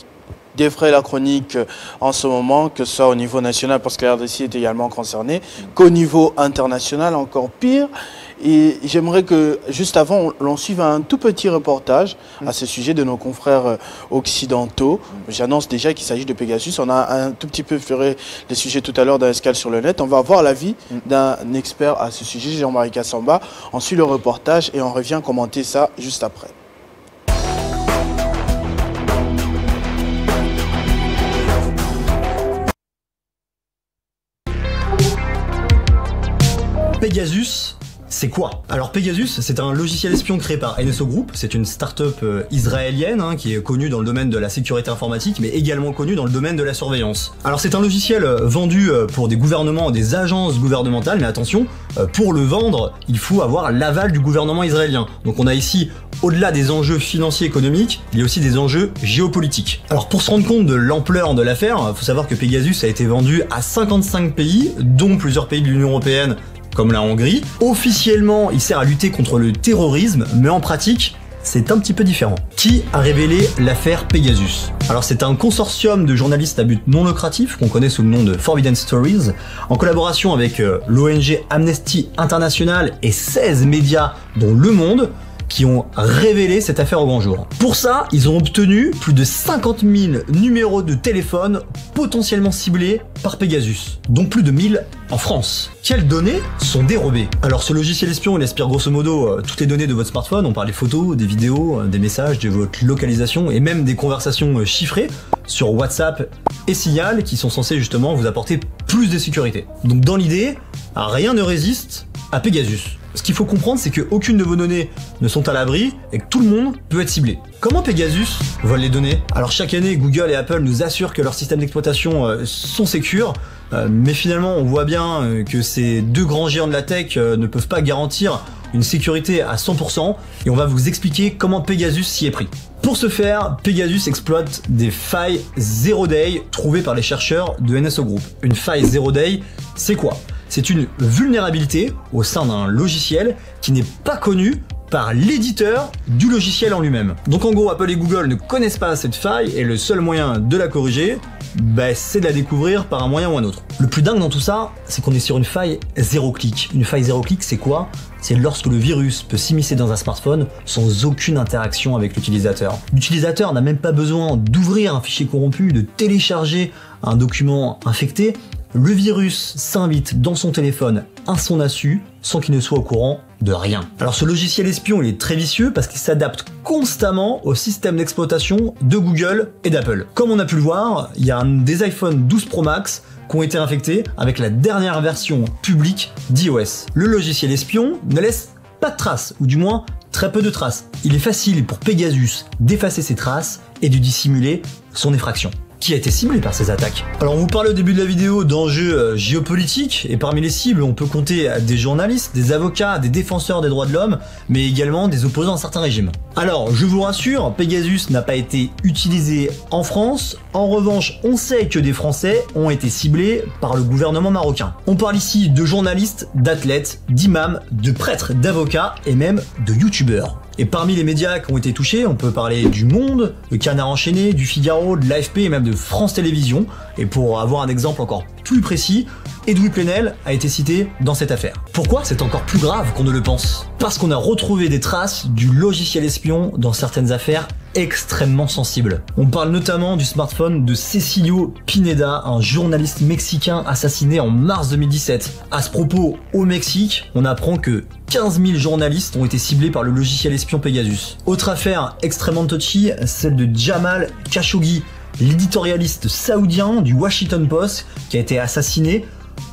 [SPEAKER 1] défraie la chronique en ce moment, que ce soit au niveau national, parce que RDC est également concerné, qu'au niveau international, encore pire. Et j'aimerais que, juste avant, l'on suive un tout petit reportage à ce sujet de nos confrères euh, occidentaux. J'annonce déjà qu'il s'agit de Pegasus. On a un tout petit peu fait les sujets tout à l'heure dans Escale sur le net. On va voir l'avis d'un expert à ce sujet, Jean-Marie Kassamba. On suit le reportage et on revient commenter ça juste après.
[SPEAKER 3] Pegasus c'est quoi Alors Pegasus, c'est un logiciel espion créé par NSO Group, c'est une start-up euh, israélienne hein, qui est connue dans le domaine de la sécurité informatique, mais également connue dans le domaine de la surveillance. Alors c'est un logiciel euh, vendu euh, pour des gouvernements, des agences gouvernementales, mais attention, pour le vendre, il faut avoir l'aval du gouvernement israélien. Donc on a ici, au-delà des enjeux financiers économiques, il y a aussi des enjeux géopolitiques. Alors pour se rendre compte de l'ampleur de l'affaire, il faut savoir que Pegasus a été vendu à 55 pays, dont plusieurs pays de l'Union Européenne, comme la Hongrie. Officiellement, il sert à lutter contre le terrorisme, mais en pratique, c'est un petit peu différent. Qui a révélé l'affaire Pegasus? Alors c'est un consortium de journalistes à but non lucratif qu'on connaît sous le nom de Forbidden Stories, en collaboration avec euh, l'ONG Amnesty International et 16 médias dont Le Monde, qui ont révélé cette affaire au grand jour. Pour ça, ils ont obtenu plus de 50 000 numéros de téléphone potentiellement ciblés par Pegasus, dont plus de 1000 en France. Quelles données sont dérobées? Alors ce logiciel espion, il aspire grosso modo euh, toutes les données de votre smartphone, on parle des photos, des vidéos, euh, des messages, de votre localisation et même des conversations euh, chiffrées sur WhatsApp et Signal qui sont censés justement vous apporter plus de sécurité. Donc dans l'idée, rien ne résiste à Pegasus. Ce qu'il faut comprendre, c'est qu'aucune de vos données ne sont à l'abri et que tout le monde peut être ciblé. Comment Pegasus vole les données? Alors chaque année, Google et Apple nous assurent que leurs systèmes d'exploitation euh, sont sécures, euh, mais finalement, on voit bien euh, que ces deux grands géants de la tech ne peuvent pas garantir une sécurité à 100%, et on va vous expliquer comment Pegasus s'y est pris. Pour ce faire, Pegasus exploite des failles Zero Day trouvées par les chercheurs de NSO Group. Une faille Zero Day, c'est quoi? C'est une vulnérabilité au sein d'un logiciel qui n'est pas connu par l'éditeur du logiciel en lui-même. Donc en gros, Apple et Google ne connaissent pas cette faille et le seul moyen de la corriger, bah, c'est de la découvrir par un moyen ou un autre. Le plus dingue dans tout ça, c'est qu'on est sur une faille zéro clic. Une faille zéro clic, c'est quoi? C'est lorsque le virus peut s'immiscer dans un smartphone sans aucune interaction avec l'utilisateur. L'utilisateur n'a même pas besoin d'ouvrir un fichier corrompu, de télécharger un document infecté le virus s'invite dans son téléphone à son insu sans qu'il ne soit au courant de rien. Alors ce logiciel espion il est très vicieux parce qu'il s'adapte constamment au système d'exploitation de Google et d'Apple. Comme on a pu le voir, il y a des iPhone 12 Pro Max qui ont été infectés avec la dernière version publique d'iOS. Le logiciel espion ne laisse pas de traces, ou du moins très peu de traces. Il est facile pour Pegasus d'effacer ses traces et de dissimuler son effraction qui a été ciblé par ces attaques. Alors on vous parlait au début de la vidéo d'enjeux euh, géopolitiques, et parmi les cibles on peut compter des journalistes, des avocats, des défenseurs des droits de l'homme, mais également des opposants à certains régimes. Alors je vous rassure, Pegasus n'a pas été utilisé en France, en revanche on sait que des Français ont été ciblés par le gouvernement marocain. On parle ici de journalistes, d'athlètes, d'imams, de prêtres, d'avocats et même de youtubeurs. Et parmi les médias qui ont été touchés, on peut parler du Monde, le Canard enchaîné, du Figaro, de l'AFP et même de France Télévisions. Et pour avoir un exemple encore plus précis, Edoui Plenel a été cité dans cette affaire. Pourquoi c'est encore plus grave qu'on ne le pense? Parce qu'on a retrouvé des traces du logiciel espion dans certaines affaires extrêmement sensibles. On parle notamment du smartphone de Cecilio Pineda, un journaliste mexicain assassiné en mars 2017. À ce propos, au Mexique, on apprend que 15 000 journalistes ont été ciblés par le logiciel espion Pegasus. Autre affaire extrêmement touchy, celle de Jamal Khashoggi, l'éditorialiste saoudien du Washington Post qui a été assassiné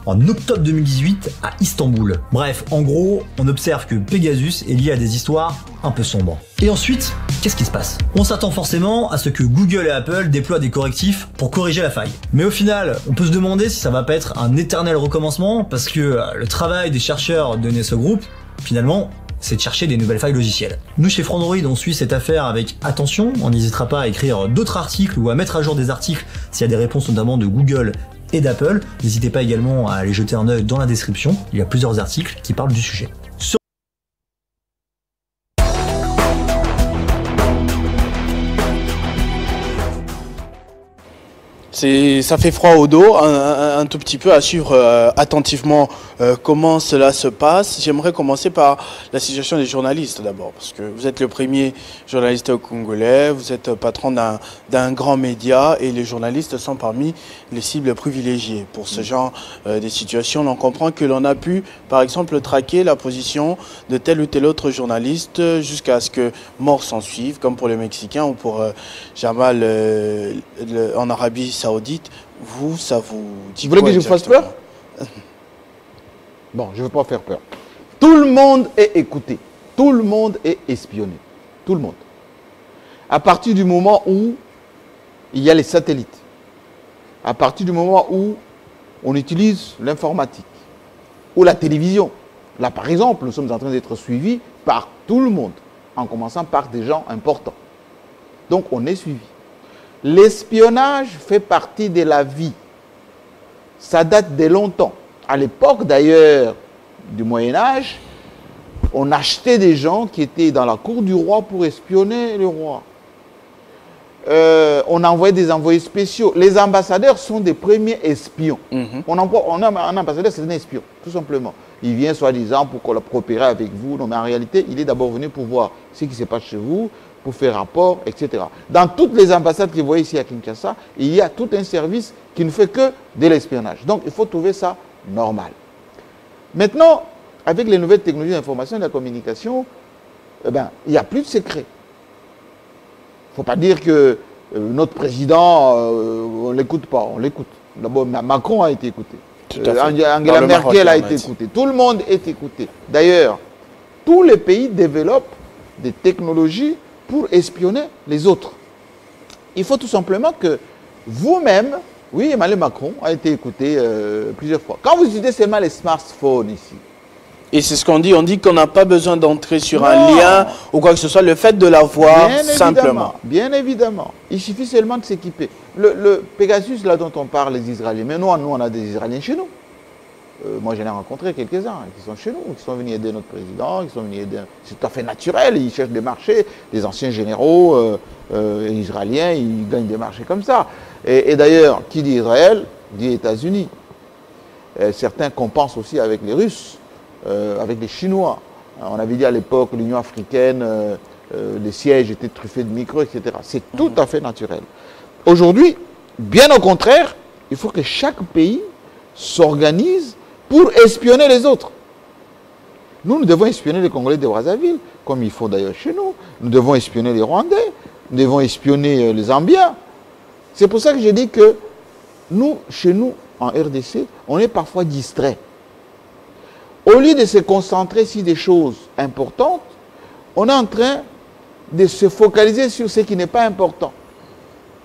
[SPEAKER 3] en octobre 2018 à Istanbul. Bref, en gros, on observe que Pegasus est lié à des histoires un peu sombres. Et ensuite, qu'est-ce qui se passe? On s'attend forcément à ce que Google et Apple déploient des correctifs pour corriger la faille. Mais au final, on peut se demander si ça va pas être un éternel recommencement parce que le travail des chercheurs de Nesso Group, finalement, c'est de chercher des nouvelles failles logicielles. Nous chez Frandroid, on suit cette affaire avec attention, on n'hésitera pas à écrire d'autres articles ou à mettre à jour des articles s'il y a des réponses notamment de Google et d'Apple. N'hésitez pas également à aller jeter un œil dans la description, il y a plusieurs articles qui parlent du sujet.
[SPEAKER 1] Ça fait froid au dos, un, tout petit peu à suivre euh, attentivement euh, comment cela se passe. J'aimerais commencer par la situation des journalistes d'abord, parce que vous êtes le premier journaliste congolais, vous êtes patron d'un grand média et les journalistes sont parmi les cibles privilégiées pour ce genre euh, de situations. On comprend que l'on a pu, par exemple, traquer la position de tel ou tel autre journaliste jusqu'à ce que mort s'en suive, comme pour les Mexicains ou pour Jamal en Arabie Saoudite Saoudite, vous, ça vous
[SPEAKER 2] dit Vous voulez que je vous fasse peur? Bon, je ne veux pas faire peur. Tout le monde est écouté. Tout le monde est espionné. Tout le monde. À partir du moment où il y a les satellites, à partir du moment où on utilise l'informatique ou la télévision, là par exemple, nous sommes en train d'être suivis par tout le monde, en commençant par des gens importants. Donc on est suivi. L'espionnage fait partie de la vie. Ça date de longtemps. À l'époque d'ailleurs du Moyen Âge, on achetait des gens qui étaient dans la cour du roi pour espionner le roi. Euh, on envoyait des envoyés spéciaux. Les ambassadeurs sont des premiers espions. Mhm. On envoie on a un ambassadeur, c'est un espion, tout simplement. Il vient soi-disant pour coopérer avec vous. Non, mais en réalité, il est d'abord venu pour voir ce qui se passe chez vous, pour faire rapport, etc. Dans toutes les ambassades que vous voyez ici à Kinshasa, il y a tout un service qui ne fait que de l'espionnage. Donc il faut trouver ça normal. Maintenant, avec les nouvelles technologies d'information et de la communication, eh ben, il n'y a plus de secret. Il ne faut pas dire que euh, notre président, euh, on ne l'écoute pas, on l'écoute. D'abord, Macron a été écouté. Euh. Angela Merkel a été écoutée. Tout le monde est écouté. D'ailleurs, tous les pays développent des technologies pour espionner les autres. Il faut tout simplement que vous-même, oui, Emmanuel Macron a été écouté euh, plusieurs fois. Quand vous utilisez seulement les smartphones ici,
[SPEAKER 1] Et c'est ce qu'on dit. On dit qu'on n'a pas besoin d'entrer sur
[SPEAKER 2] Non.
[SPEAKER 1] un lien ou quoi que ce soit. Le fait de l'avoir
[SPEAKER 2] Bien
[SPEAKER 1] simplement.
[SPEAKER 2] évidemment, bien évidemment. Il suffit seulement de s'équiper. Le, le Pegasus, là dont on parle, les Israéliens, mais nous, nous on a des Israéliens chez nous. Euh, moi, j'en ai rencontré quelques-uns qui sont chez nous, qui sont venus aider notre président, qui sont venus aider. C'est tout à fait naturel. Ils cherchent des marchés. Les anciens généraux euh, euh, israéliens, ils gagnent des marchés comme ça. Et, et d'ailleurs, qui dit Israël dit États-Unis. Certains compensent aussi avec les Russes, avec les Chinois. On avait dit à l'époque l'Union africaine, les sièges étaient truffés de micros, etc. C'est tout à fait naturel. Aujourd'hui, bien au contraire, il faut que chaque pays s'organise pour espionner les autres. Nous, nous devons espionner les Congolais de Brazzaville, comme il faut d'ailleurs chez nous. Nous devons espionner les Rwandais, nous devons espionner euh, les Zambiens. C'est pour ça que je dis que nous, chez nous, en RDC, on est parfois distrait. Au lieu de se concentrer sur des choses importantes, on est en train de se focaliser sur ce qui n'est pas important.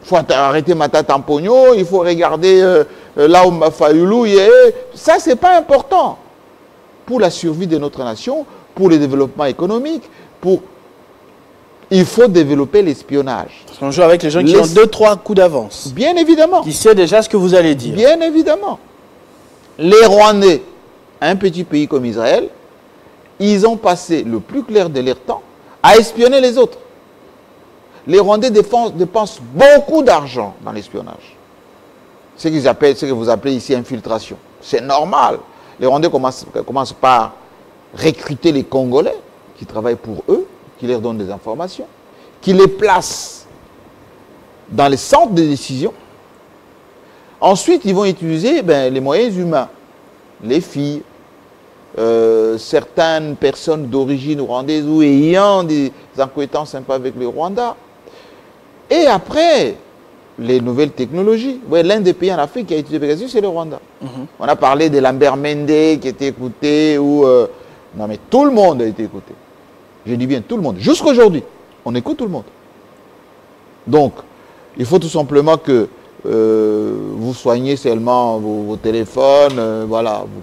[SPEAKER 2] Il faut arrêter Matata Tampogno, il faut regarder euh, euh, là où Mafayoulou y est. Ça, ce n'est pas important pour la survie de notre nation, pour le développement économique, pour... Il faut développer l'espionnage.
[SPEAKER 1] Parce qu'on joue avec les gens qui
[SPEAKER 2] Les-
[SPEAKER 1] ont deux, trois coups d'avance.
[SPEAKER 2] Bien évidemment.
[SPEAKER 1] Qui sait déjà ce que vous allez dire.
[SPEAKER 2] Bien évidemment. Les Rwandais, un petit pays comme Israël, ils ont passé le plus clair de leur temps à espionner les autres. Les Rwandais dépensent, dépensent beaucoup d'argent dans l'espionnage. Ce, qu'ils appellent, ce que vous appelez ici infiltration. C'est normal. Les Rwandais commencent, par recruter les Congolais qui travaillent pour eux, qui leur donnent des informations, qui les placent dans les centres de décision Ensuite, ils vont utiliser ben, les moyens humains, les filles, euh, certaines personnes d'origine rwandaise ou ayant des incohérences peu avec le Rwanda. Et après, les nouvelles technologies. Ouais, L'un des pays en Afrique qui a utilisé Pegasus, c'est le Rwanda. On a parlé de Lambert Mende qui était écouté. Ou, euh, Non, mais tout le monde a été écouté. Je dis bien tout le monde. Jusqu'à aujourd'hui, on écoute tout le monde. Donc, il faut tout simplement que euh, vous soignez seulement vos, vos téléphones, euh, voilà, vous,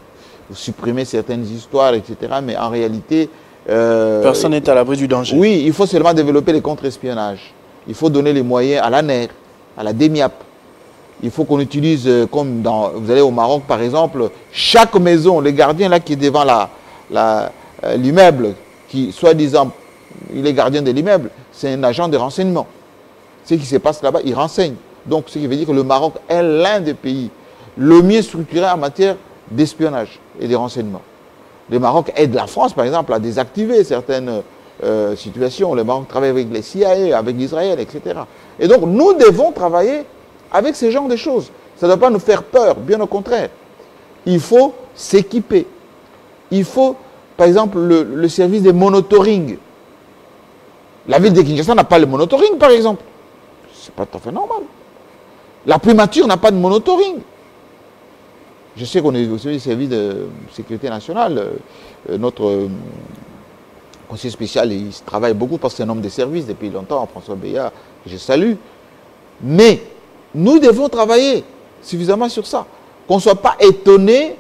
[SPEAKER 2] vous supprimez certaines histoires, etc. Mais en réalité,
[SPEAKER 1] Personne n'est à l'abri du danger.
[SPEAKER 2] oui, il faut seulement développer les contre-espionnages. Il faut donner les moyens à la NER, à la DEMIAP. Il faut qu'on utilise, euh, comme dans, vous allez au Maroc par exemple, chaque maison, le gardien là qui est devant euh, l'immeuble, qui soi-disant, il est gardien de l'immeuble, c'est un agent de renseignement. Ce qui se passe là-bas, il renseigne. Donc, ce qui veut dire que le Maroc est l'un des pays le mieux structuré en matière d'espionnage et de renseignement. Le Maroc aide la France, par exemple, à désactiver certaines euh, situations. Le Maroc travaille avec les CIA, avec Israël, etc. Et donc, nous devons travailler avec ce genre de choses. Ça ne doit pas nous faire peur, bien au contraire. Il faut s'équiper. Il faut, par exemple, le, le service de monitoring. La ville de Kinshasa n'a pas le monitoring, par exemple. C'est pas tout à fait normal. La primature n'a pas de monitoring. Je sais qu'on est aussi du service de sécurité nationale. euh, notre euh, conseiller spécial, il travaille beaucoup parce que c'est un homme de service depuis longtemps, François Béat, que je salue. Mais nous devons travailler suffisamment sur ça. Qu'on ne soit pas étonné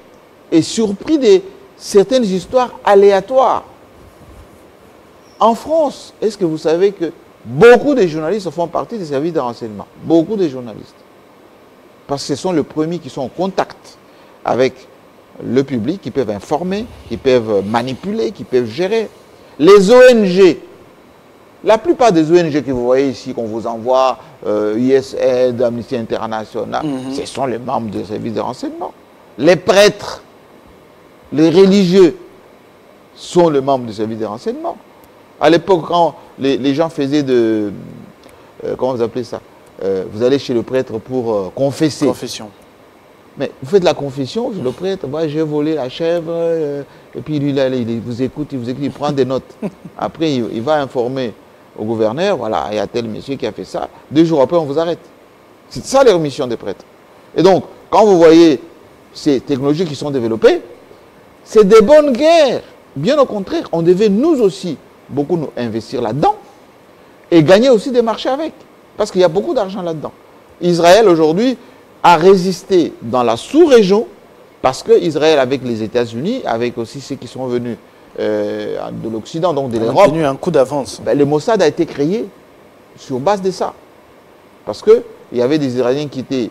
[SPEAKER 2] et surpris de certaines histoires aléatoires. En France, est-ce que vous savez que beaucoup de journalistes font partie des services de renseignement? Beaucoup de journalistes. Parce que ce sont les premiers qui sont en contact avec le public, qui peuvent informer, qui peuvent manipuler, qui peuvent gérer. Les ONG, la plupart des ONG que vous voyez ici, qu'on vous envoie, euh, USAID, Amnesty International, ce sont les membres des services de renseignement. Les prêtres, les religieux sont les membres du service de renseignement. À l'époque, quand les, les gens faisaient de... euh, comment vous appelez ça Euh, Vous allez chez le prêtre pour euh, confesser.
[SPEAKER 1] Confession.
[SPEAKER 2] Mais vous faites la confession, le prêtre, moi j'ai volé la chèvre, euh, et puis lui, là, il, vous écoute, il vous écoute, il prend des notes. Après, il, il va informer au gouverneur, voilà, il y a tel monsieur qui a fait ça. Deux jours après, on vous arrête. C'est ça les missions des prêtres. Et donc, quand vous voyez ces technologies qui sont développées, c'est des bonnes guerres. Bien au contraire, on devait nous aussi beaucoup nous investir là-dedans et gagner aussi des marchés avec. Parce qu'il y a beaucoup d'argent là-dedans. Israël aujourd'hui a résisté dans la sous-région parce que Israël, avec les États-Unis, avec aussi ceux qui sont venus euh, de l'Occident, donc de
[SPEAKER 1] On a
[SPEAKER 2] l'Europe,
[SPEAKER 1] tenu un coup d'avance.
[SPEAKER 2] ben, le Mossad a été créé sur base de ça. Parce qu'il y avait des Iraniens qui étaient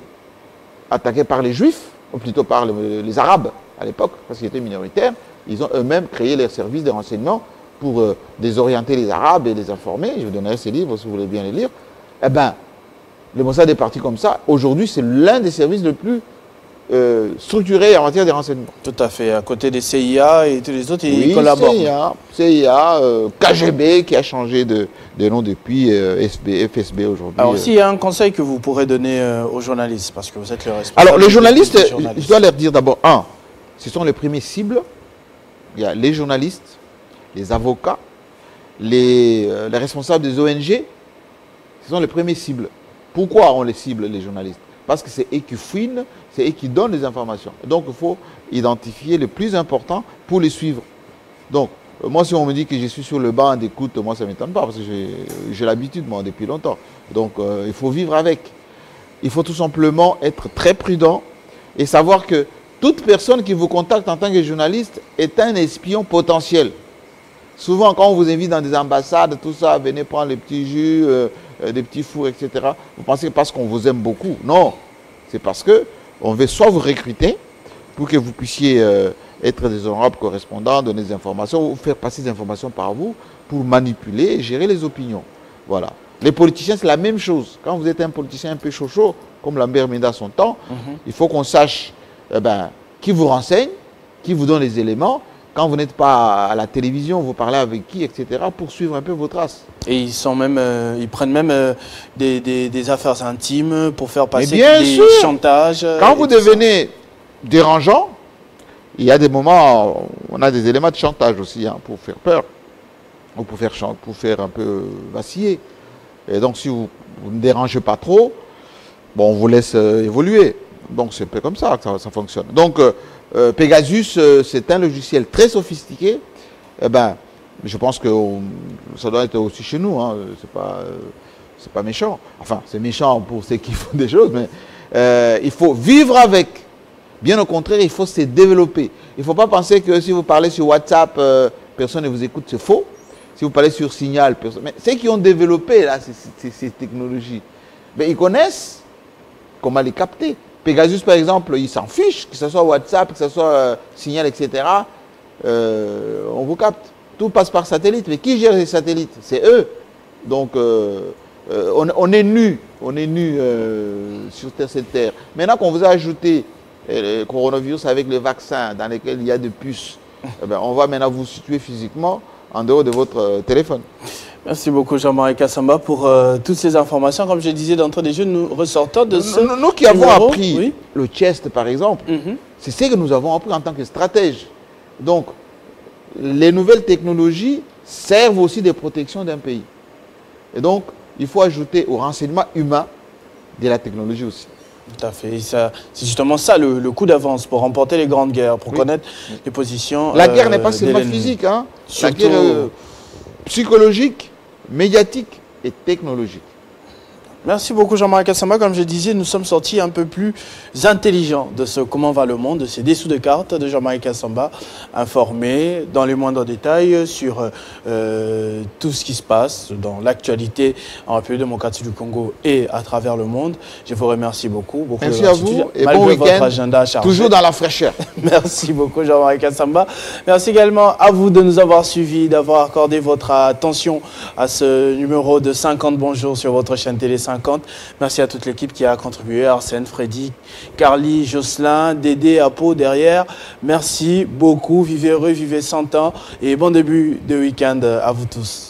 [SPEAKER 2] attaqués par les Juifs, ou plutôt par le- les Arabes à l'époque, parce qu'ils étaient minoritaires. Ils ont eux-mêmes créé leurs services de renseignement pour euh, désorienter les Arabes et les informer. Je vous donnerai ces livres si vous voulez bien les lire. Eh bien, le Mossad est parti comme ça. Aujourd'hui, c'est l'un des services les plus euh, structurés en matière de renseignement.
[SPEAKER 1] Tout à fait. À côté des CIA et tous les autres, ils collaborent.
[SPEAKER 2] CIA, CIA euh, KGB qui a changé de, de nom depuis euh, SB, FSB aujourd'hui.
[SPEAKER 1] Alors,
[SPEAKER 2] euh.
[SPEAKER 1] s'il y a un conseil que vous pourrez donner aux journalistes, parce que vous êtes le responsable.
[SPEAKER 2] Alors, les
[SPEAKER 1] des
[SPEAKER 2] journalistes,
[SPEAKER 1] des
[SPEAKER 2] je dois leur dire d'abord, un, ce sont les premiers cibles. Il y a les journalistes, les avocats, les, les responsables des ONG. Ce sont les premiers cibles. Pourquoi on les cible, les journalistes? Parce que c'est eux qui fouinent, c'est eux qui donnent les informations. Donc, il faut identifier le plus important pour les suivre. Donc, euh, moi, si on me dit que je suis sur le banc d'écoute, moi, ça ne m'étonne pas, parce que j'ai j'ai l'habitude, moi, depuis longtemps. Donc, euh, il faut vivre avec. Il faut tout simplement être très prudent et savoir que toute personne qui vous contacte en tant que journaliste est un espion potentiel. Souvent, quand on vous invite dans des ambassades, tout ça, venez prendre les petits jus, euh, euh, des petits fours, etc., vous pensez parce qu'on vous aime beaucoup? Non, c'est parce que on veut soit vous recruter pour que vous puissiez euh, être des honorables correspondants, donner des informations, ou faire passer des informations par vous pour manipuler et gérer les opinions. Voilà. Les politiciens, c'est la même chose. Quand vous êtes un politicien un peu chaud, comme Lambert Menda à son temps, il faut qu'on sache eh ben, qui vous renseigne, qui vous donne les éléments. Quand vous n'êtes pas à la télévision, vous parlez avec qui, etc., pour suivre un peu vos traces.
[SPEAKER 1] Et ils, sont même, euh, ils prennent même euh, des, des- des affaires intimes pour faire passer
[SPEAKER 2] bien
[SPEAKER 1] des
[SPEAKER 2] sûr.
[SPEAKER 1] chantages. euh,
[SPEAKER 2] Quand vous devenez dérangeant, il y a des moments, où on a des éléments de chantage aussi, hein, pour faire peur, ou pour faire, pour faire un peu vaciller. Et donc, si vous, vous ne dérangez pas trop, bon, on vous laisse euh, évoluer. Donc, c'est un peu comme ça que ça, ça fonctionne. Donc, euh, Pegasus, euh, c'est un logiciel très sophistiqué. Eh ben, je pense que ça doit être aussi chez nous. Hein. C'est pas, euh, c'est pas méchant. Enfin, c'est méchant pour ceux qui font des choses, mais il faut vivre avec. Bien au contraire, il faut se développer. Il ne faut pas penser que si vous parlez sur WhatsApp, personne ne vous écoute, c'est faux. Si vous parlez sur Signal, personne. Mais ceux qui ont développé là, ces, technologies, mais ils connaissent comment les capter. Pegasus, par exemple, ils s'en fichent, que ce soit WhatsApp, que ce soit euh, Signal, etc. euh, on vous capte. Tout passe par satellite. Mais qui gère les satellites? C'est eux. Donc, euh, on, est nu. On est nu sur terre, cette terre. Maintenant qu'on vous a ajouté le coronavirus avec les vaccins dans lesquels il y a des puces, eh ben, on va maintenant vous situer physiquement en dehors de votre téléphone.
[SPEAKER 1] Merci beaucoup Jean-Marie Kassamba pour euh, toutes ces informations. Comme je disais d'entrée des jeux, nous ressortons de ce
[SPEAKER 2] Nous, nous qui avons
[SPEAKER 1] numéro,
[SPEAKER 2] appris
[SPEAKER 1] oui.
[SPEAKER 2] le chest, par exemple,
[SPEAKER 1] Mhm.
[SPEAKER 2] c'est ce que nous avons appris en tant que stratège. Donc, les nouvelles technologies servent aussi de protection d'un pays. Et donc, il faut ajouter au renseignement humain de la technologie aussi.
[SPEAKER 1] Tout à fait. C'est justement ça le, le coup d'avance pour remporter les grandes guerres, pour
[SPEAKER 2] Oui.
[SPEAKER 1] connaître les positions.
[SPEAKER 2] La
[SPEAKER 1] euh,
[SPEAKER 2] guerre n'est pas
[SPEAKER 1] de
[SPEAKER 2] seulement physique, hein. la guerre euh, psychologique, médiatique et technologique.
[SPEAKER 1] Merci beaucoup Jean-Marie Kassamba. Comme je disais, nous sommes sortis un peu plus intelligents de ce comment va le monde, de ces dessous de cartes de Jean-Marie Kassamba, informés dans les moindres détails sur euh, tout ce qui se passe dans l'actualité en République démocratique du Congo et à travers le monde. Je vous remercie beaucoup. beaucoup
[SPEAKER 2] Merci à vous et bon
[SPEAKER 1] votre
[SPEAKER 2] week-end.
[SPEAKER 1] agenda chargé.
[SPEAKER 2] Toujours dans la fraîcheur.
[SPEAKER 1] Merci beaucoup Jean-Marie Kassamba. Merci également à vous de nous avoir suivis, d'avoir accordé votre attention à ce numéro de 50 Bonjour sur votre chaîne Télé 50. Merci à toute l'équipe qui a contribué, Arsène, Freddy, Carly, Jocelyn, Dédé, Apo derrière. Merci beaucoup, vivez heureux, vivez 100 ans et bon début de week-end à vous tous.